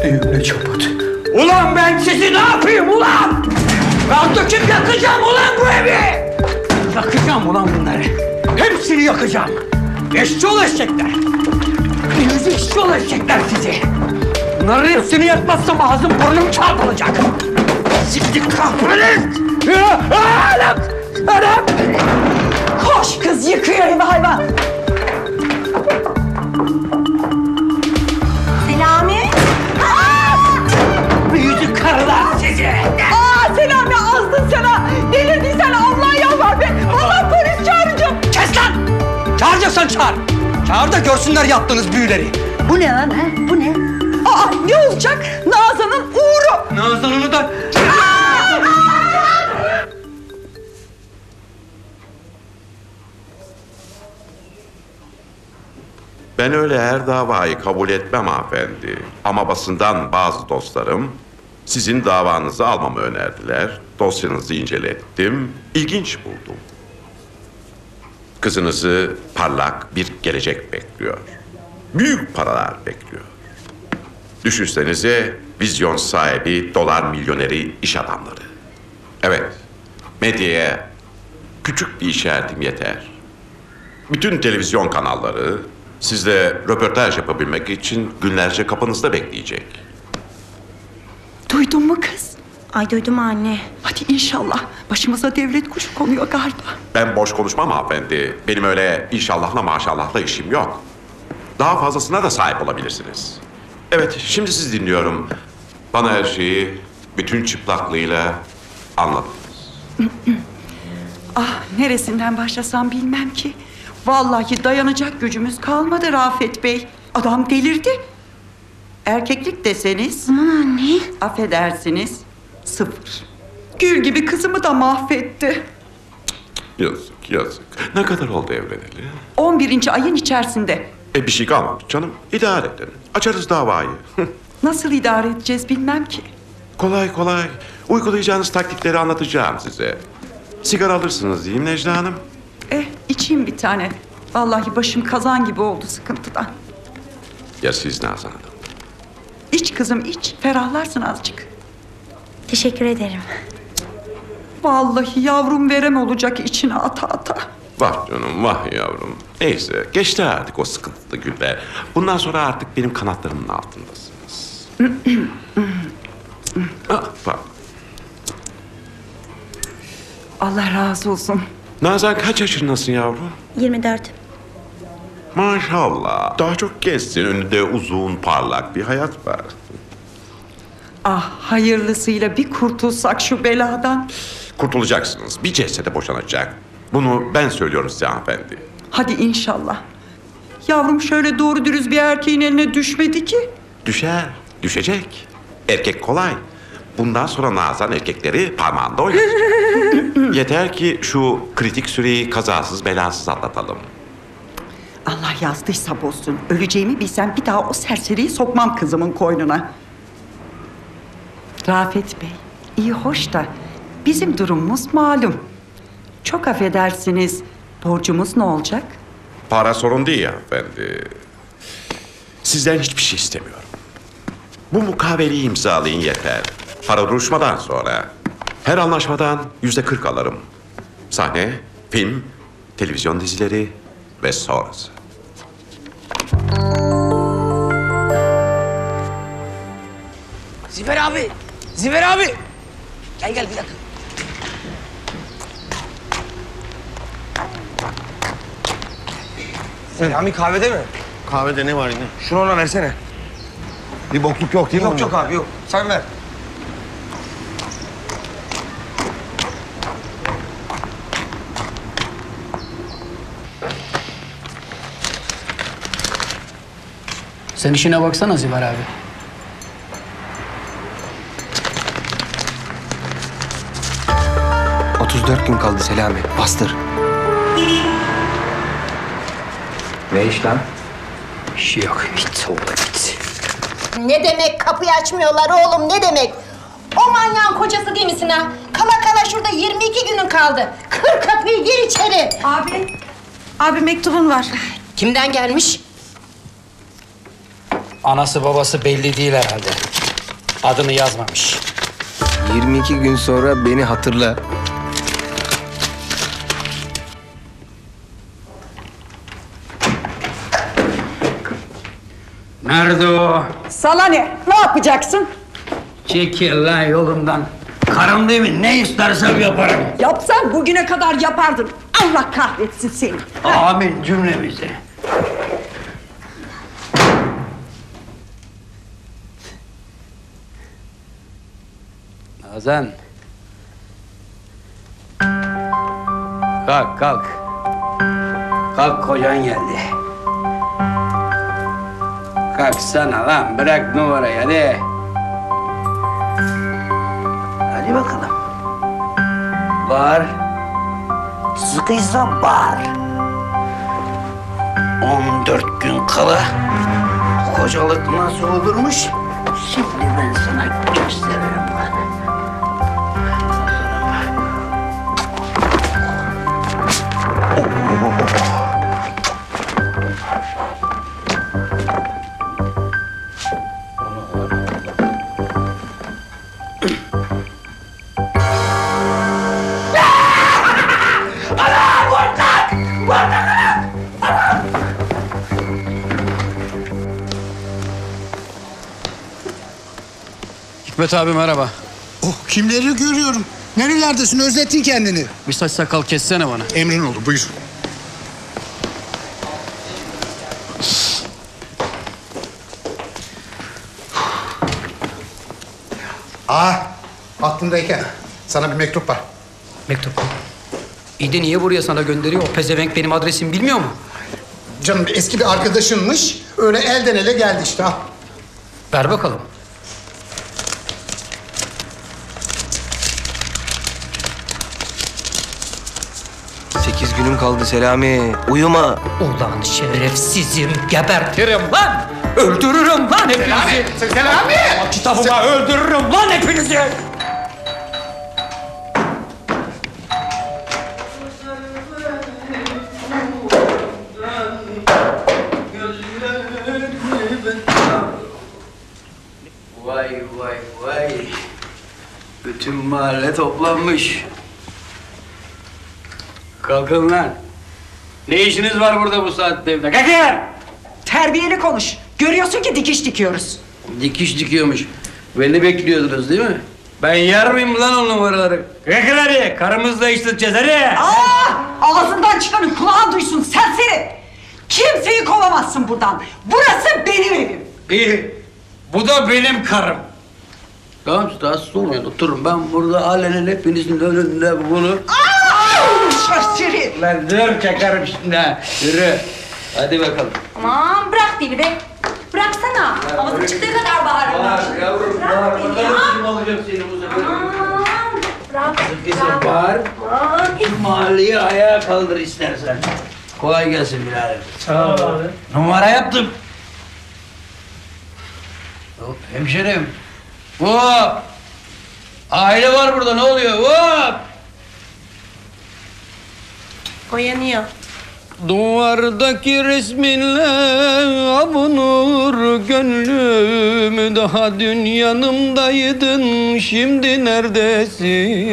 Düğümle çaput. Ulan ben sizi ne yapayım ulan? Ben döküp yakacağım ulan bu evi. Yakacağım ulan bunları. Hepsini yakacağım. Eşçoğlu eşekler. Büyücü eşçoğlu eşekler sizi. Bunların hepsini yakmazsam ağzım burnum çarpılacak. Sizi kahretsin. Anam! Anam! Koş kız yıkıyor evi hayvan. Selami. Büyücü karılar sizi. Aa Selami azdın sana. Delirdin sen Allah yalvar be. Allah polis çağıracağım. Kes lan! Çağıracaksan çağır. Çağır da görsünler yaptığınız büyüleri. Bu ne lan ha? Bu ne? Ne olacak? Nazan'ın uğru. Nazan'ını da... Ben öyle her davayı kabul etmem hanımefendi. Ama basından bazı dostlarım sizin davanızı almamı önerdiler. Dosyanızı incelettim. İlginç buldum. Kızınızı parlak bir gelecek bekliyor. Büyük paralar bekliyor. Düşünsenize vizyon sahibi, dolar milyoneri iş adamları. Evet, medyaya küçük bir işaretim yeter. Bütün televizyon kanalları sizle röportaj yapabilmek için günlerce kapınızda bekleyecek. Duydun mu kız? Ay duydum anne. Hadi inşallah. Başımıza devlet kuşu konuyor galiba. Ben boş konuşmam hanımefendi. Benim öyle inşallahla maşallahla işim yok. Daha fazlasına da sahip olabilirsiniz. Evet, şimdi siz dinliyorum. Bana her şeyi bütün çıplaklığıyla anlatınız. Ah neresinden başlasam bilmem ki. Vallahi dayanacak gücümüz kalmadı Rafet Bey. Adam delirdi. Erkeklik deseniz... Aman anne. Affedersiniz. Sıfır. Gül gibi kızımı da mahvetti. Yazık, yazık. Ne kadar oldu evleneli? 11. ayın içerisinde. E bir şey kalmadı canım. İdare edin. Açarız davayı. Nasıl idare edeceğiz bilmem ki. kolay kolay. Uygulayacağınız taktikleri anlatacağım size. Sigara alırsınız diyeyim Necla Hanım. Eh içeyim bir tane. Vallahi başım kazan gibi oldu sıkıntıdan. Ya siz Nazan Hanım? İç kızım iç. Ferahlarsın azıcık. Teşekkür ederim. Vallahi yavrum verem olacak içine ata ata. Vah canım vah yavrum. Neyse geçti artık o sıkıntılı günler. Bundan sonra artık benim kanatlarımın altındasınız. ah, pardon. Allah razı olsun. Nazan kaç yaşındasın yavrum? 24. Maşallah. Daha çok gençsin. Önünde uzun, parlak bir hayat var. Ah hayırlısıyla bir kurtulsak şu beladan. Kurtulacaksınız. Bir cesede boşanacak. Bunu ben söylüyorum size hanımefendi. Hadi inşallah. Yavrum şöyle doğru dürüst bir erkeğin eline düşmedi ki. Düşer, düşecek. Erkek kolay. Bundan sonra Nazan erkekleri parmağında oynatacak. Yeter ki şu kritik süreyi kazasız belasız atlatalım. Allah yazdıysa bozsun. Öleceğimi bilsem bir daha o serseriyi sokmam kızımın koynuna. Rafet Bey, iyi hoş da bizim durumumuz malum. Çok affedersiniz. Borcumuz ne olacak? Para sorun değil hanımefendi. Sizden hiçbir şey istemiyorum. Bu mukaveleyi imzalayın yeter. Para duruşmadan sonra. Her anlaşmadan yüzde kırk alırım. Sahne, film, televizyon dizileri ve sonrası. Ziver abi. Ziver abi. Gel gel bir dakika. Selami kahvede mi? Kahvede ne var yine? Şunu ona versene. Bir bokluk yok değil mi? Yok yok abi yok. Sen ver. Sen işine baksana Ziver abi. ...34 gün kaldı Selami. Bastır. Ne iş lan? Bir şey yok. Git oğlum git. Ne demek kapıyı açmıyorlar oğlum ne demek? O manyağın kocası değil misin ha? Kala kala şurada 22 günün kaldı. Kır kapıyı gir içeri. Abi, abi mektubun var. Kimden gelmiş? Anası babası belli değil herhalde. Adını yazmamış. 22 gün sonra beni hatırla. Nerede o? Sana ne? Ne yapacaksın? Çekil lan yolumdan. Karım değil mi? Ne istersem yaparım. Yapsan bugüne kadar yapardın. Allah kahretsin seni. Amin cümlemize. Nazan. Kalk kalk. Kalk kocan geldi. Kalksana lan bırak numarayı hadi. Hadi bakalım. Bağır. Sıkıysa bağır. 14 gün kala kocalık nasıl olurmuş? Hikmet abi merhaba. Oh kimleri görüyorum. Nerelerdesin özlettin kendini. Bir saç sakal kessene bana. Emrin oldu buyur. Aa aklımdayken sana bir mektup var. Mektup. İyi de niye buraya sana gönderiyor? O pezevenk benim adresimi bilmiyor mu? Canım eski bir arkadaşınmış. Öyle elden ele geldi işte. Al. Ver bakalım. Sekiz günüm kaldı Selami. Uyuma. Ulan şerefsizim gebertirim lan! Öldürürüm lan hepinizi! Selami! Kitabıma öldürürüm lan hepinizi! Vay vay vay. Bütün mahalle toplanmış. Kalkın lan. Ne işiniz var burada bu saatte evde? Kalkın! Terbiyeli konuş. Görüyorsun ki dikiş dikiyoruz. Dikiş dikiyormuş. Beni bekliyordunuz değil mi? Ben yer miyim lan o numaraları? Kalkın hadi. Karımızla işleteceğiz hadi. Aa! Ağzından çıkanı kulağın duysun serseri. Kimseyi kovamazsın buradan. Burası benim evim. İyi. Bu da benim karım. Tamam siz rahatsız olmayın oturun. Ben burada alenen hepinizin önünde bunu... Aa! Serseri. Lan dur çakarım şimdi ha. Yürü. Hadi bakalım. Aman bırak beni be. Bıraksana. Havası çıktığı kadar bağırın. Bağır yavrum bağır. Bakalım kim olacak seni bu sefer. Bırak. Kızım bağır. Şu mahalleyi ayağa kaldır istersen. Kolay gelsin birader. Sağ ol abi. Numara yaptım. Hop, Hemşerim. Hop. Aile var burada ne oluyor? Hop. O yanıyor. Duvardaki resminle avunur gönlüm Daha dün yanımdaydın şimdi neredesin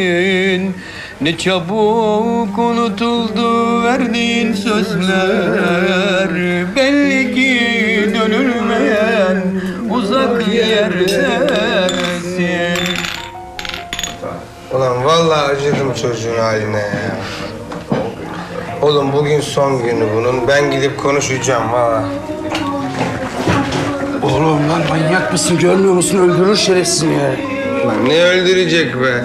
Ne çabuk unutuldu verdiğin sözler Belli ki dönülmeyen uzak yerdesin Ulan vallahi acıdım çocuğun haline ya. Oğlum bugün son günü bunun. Ben gidip konuşacağım valla. Oğlum lan manyak mısın görmüyor musun öldürür şerefsizini ya. Lan ne öldürecek be?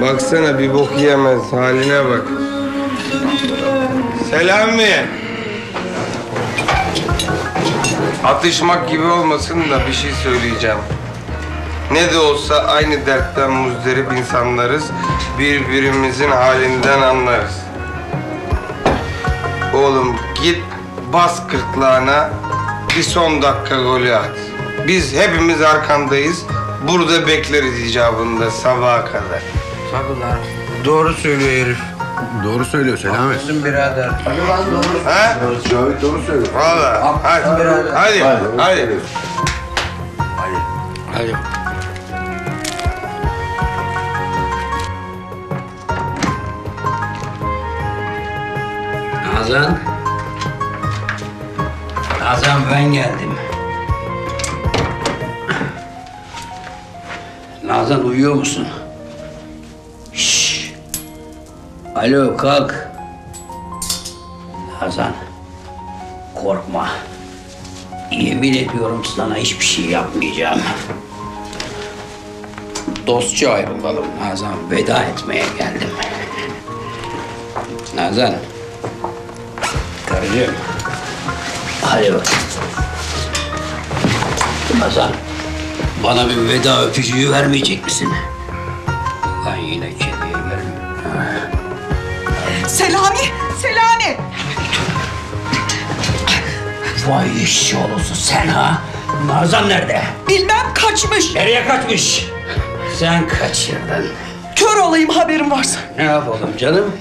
Baksana bir bok yemez haline bak. Selami. Atışmak gibi olmasın da bir şey söyleyeceğim. Ne de olsa aynı dertten muzdarip insanlarız. Birbirimizin halinden anlarız. Oğlum git bas kırtlağına bir son dakika golü at. Biz hepimiz arkandayız. Burada bekleriz icabında sabaha kadar. Tabii lan. Doğru söylüyor herif. Doğru söylüyor Selami. Haklısın birader. Ha? Cavit doğru söylüyor. Valla. Hadi. Hadi. Hadi. Hadi. Nazan. Nazan ben geldim. Nazan uyuyor musun? Şşş. Alo kalk. Nazan. Korkma. Yemin ediyorum sana hiçbir şey yapmayacağım. Dostça ayrılalım Nazan. Veda etmeye geldim. Nazan. Hadi bak. Hazan. Bana bir veda öpücüğü vermeyecek misin? Ben yine kediye geldim. Selami, Selami. Vay işçi oğlusu sen ha. Nazan nerede? Bilmem kaçmış. Nereye kaçmış? Sen kaçırdın. Kör olayım haberim varsa. Ne yapalım canım?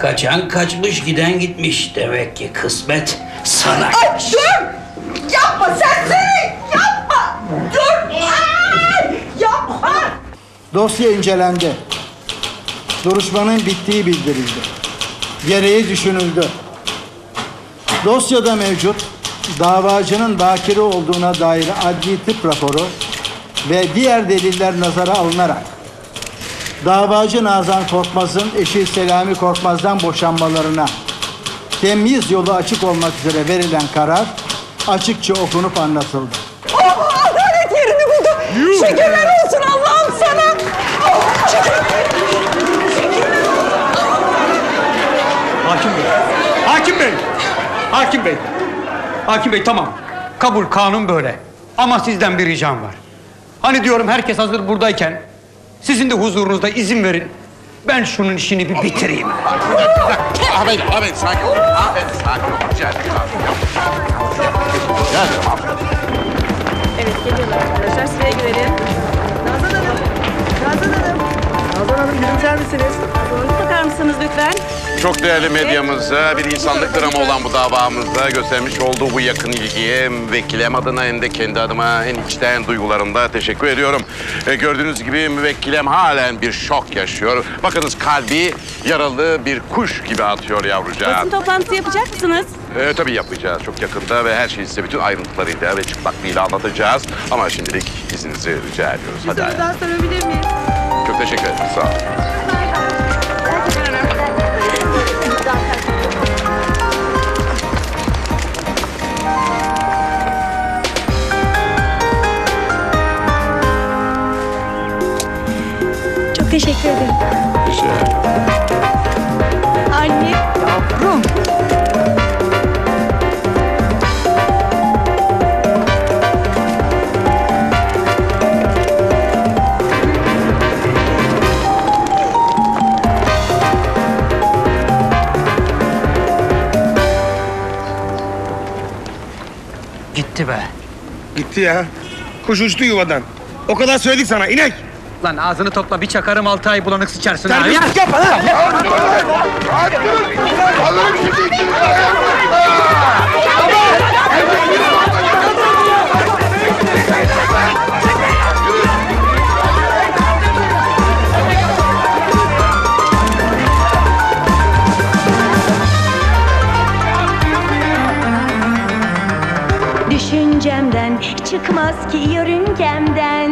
Kaçan kaçmış, giden gitmiş. Demek ki kısmet sana. Ay dur! Yapma serseri! Yapma! Dur! Ay! Yapma! Dosya incelendi. Duruşmanın bittiği bildirildi. Gereği düşünüldü. Dosyada mevcut davacının bakire olduğuna dair adli tıp raporu ve diğer deliller nazara alınarak davacı Nazan Korkmaz'ın eşi Selami Korkmaz'dan boşanmalarına temyiz yolu açık olmak üzere verilen karar açıkça okunup anlatıldı. Oh, adalet yerini buldu. Şükürler olsun Allah'ım sana. Oh, şükür. Hakim Bey. Hakim Bey. Hakim Bey. Hakim Bey tamam. Kabul kanun böyle. Ama sizden bir ricam var. Hani diyorum herkes hazır buradayken sizin de huzurunuzda izin verin. Ben şunun işini bir bitireyim. Ahmet, Ahmet sakin ol. Ahmet sakin ol. Rica ederim. Rica ederim Ahmet. Evet geliyorlar arkadaşlar sıraya girelim. Hanım gülümser misiniz? Takar mısınız lütfen? Çok değerli medyamıza, bir insanlık dramı olan bu davamızda göstermiş olduğu bu yakın ilgiye müvekkilem adına hem de kendi adıma en içten duygularımda teşekkür ediyorum. E, gördüğünüz gibi müvekkilem halen bir şok yaşıyor. Bakınız kalbi yaralı bir kuş gibi atıyor yavrucağız. Basın toplantısı yapacak mısınız? E, tabii yapacağız çok yakında ve her şeyi size bütün ayrıntılarıyla ve çıplaklığıyla anlatacağız. Ama şimdilik izninizi rica ediyoruz. Hadi Soru daha sorabilir miyim? Çok teşekkür ederim. Sağ olun. Çok teşekkür ederim. Rica ederim. Gitti ya. Kuş uçtu yuvadan. O kadar söyledik sana inek. Lan ağzını topla bir çakarım altı ay bulanık sıçarsın. ha. Ya! yapma lan! Şimdi ikinizi. Düşüncemden çıkmaz ki yörüngemden.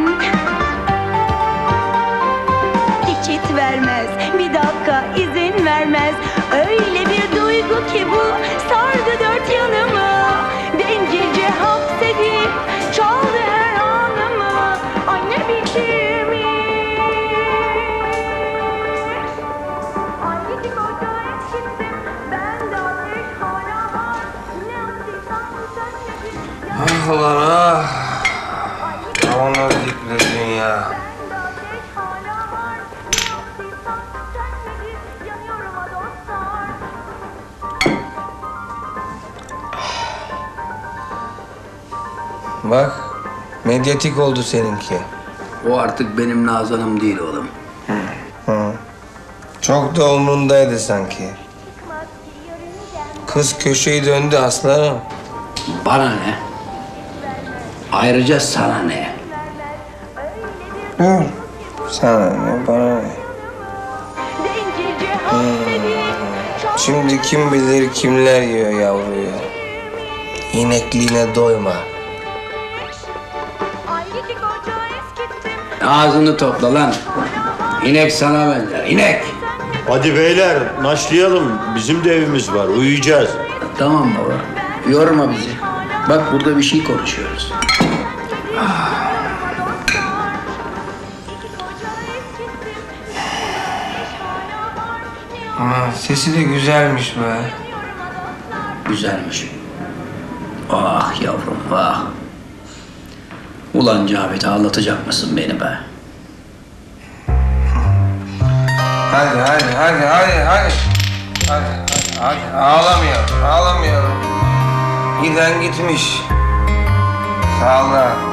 Geçit vermez bir dakika izin vermez. Öyle bir duygu ki bu Ah ulan ah. Onu dikledin ya. Bak, medyatik oldu seninki. O artık benim Nazan'ım değil oğlum. Hı. Çok da umrundaydı sanki. Kız köşeyi döndü aslanım. Bana ne? Ayrıca sana ne? Hı. Sana ne, bana ne? Şimdi kim bilir kimler yiyor yavruyu. İnekliğine doyma. Ağzını topla lan. İnek sana benzer, inek. Hadi beyler naşlayalım. Bizim de evimiz var. Uyuyacağız. Tamam baba. Yorma bizi. Bak burada bir şey konuşuyoruz. Sesi de güzelmiş be. Güzelmiş. Ah yavrum ah. Ulan Cavit ağlatacak mısın beni be? Hadi hadi hadi hadi hadi. Hadi hadi hadi. Ağlamıyorum ağlamıyorum. Giden gitmiş. Sağ ol.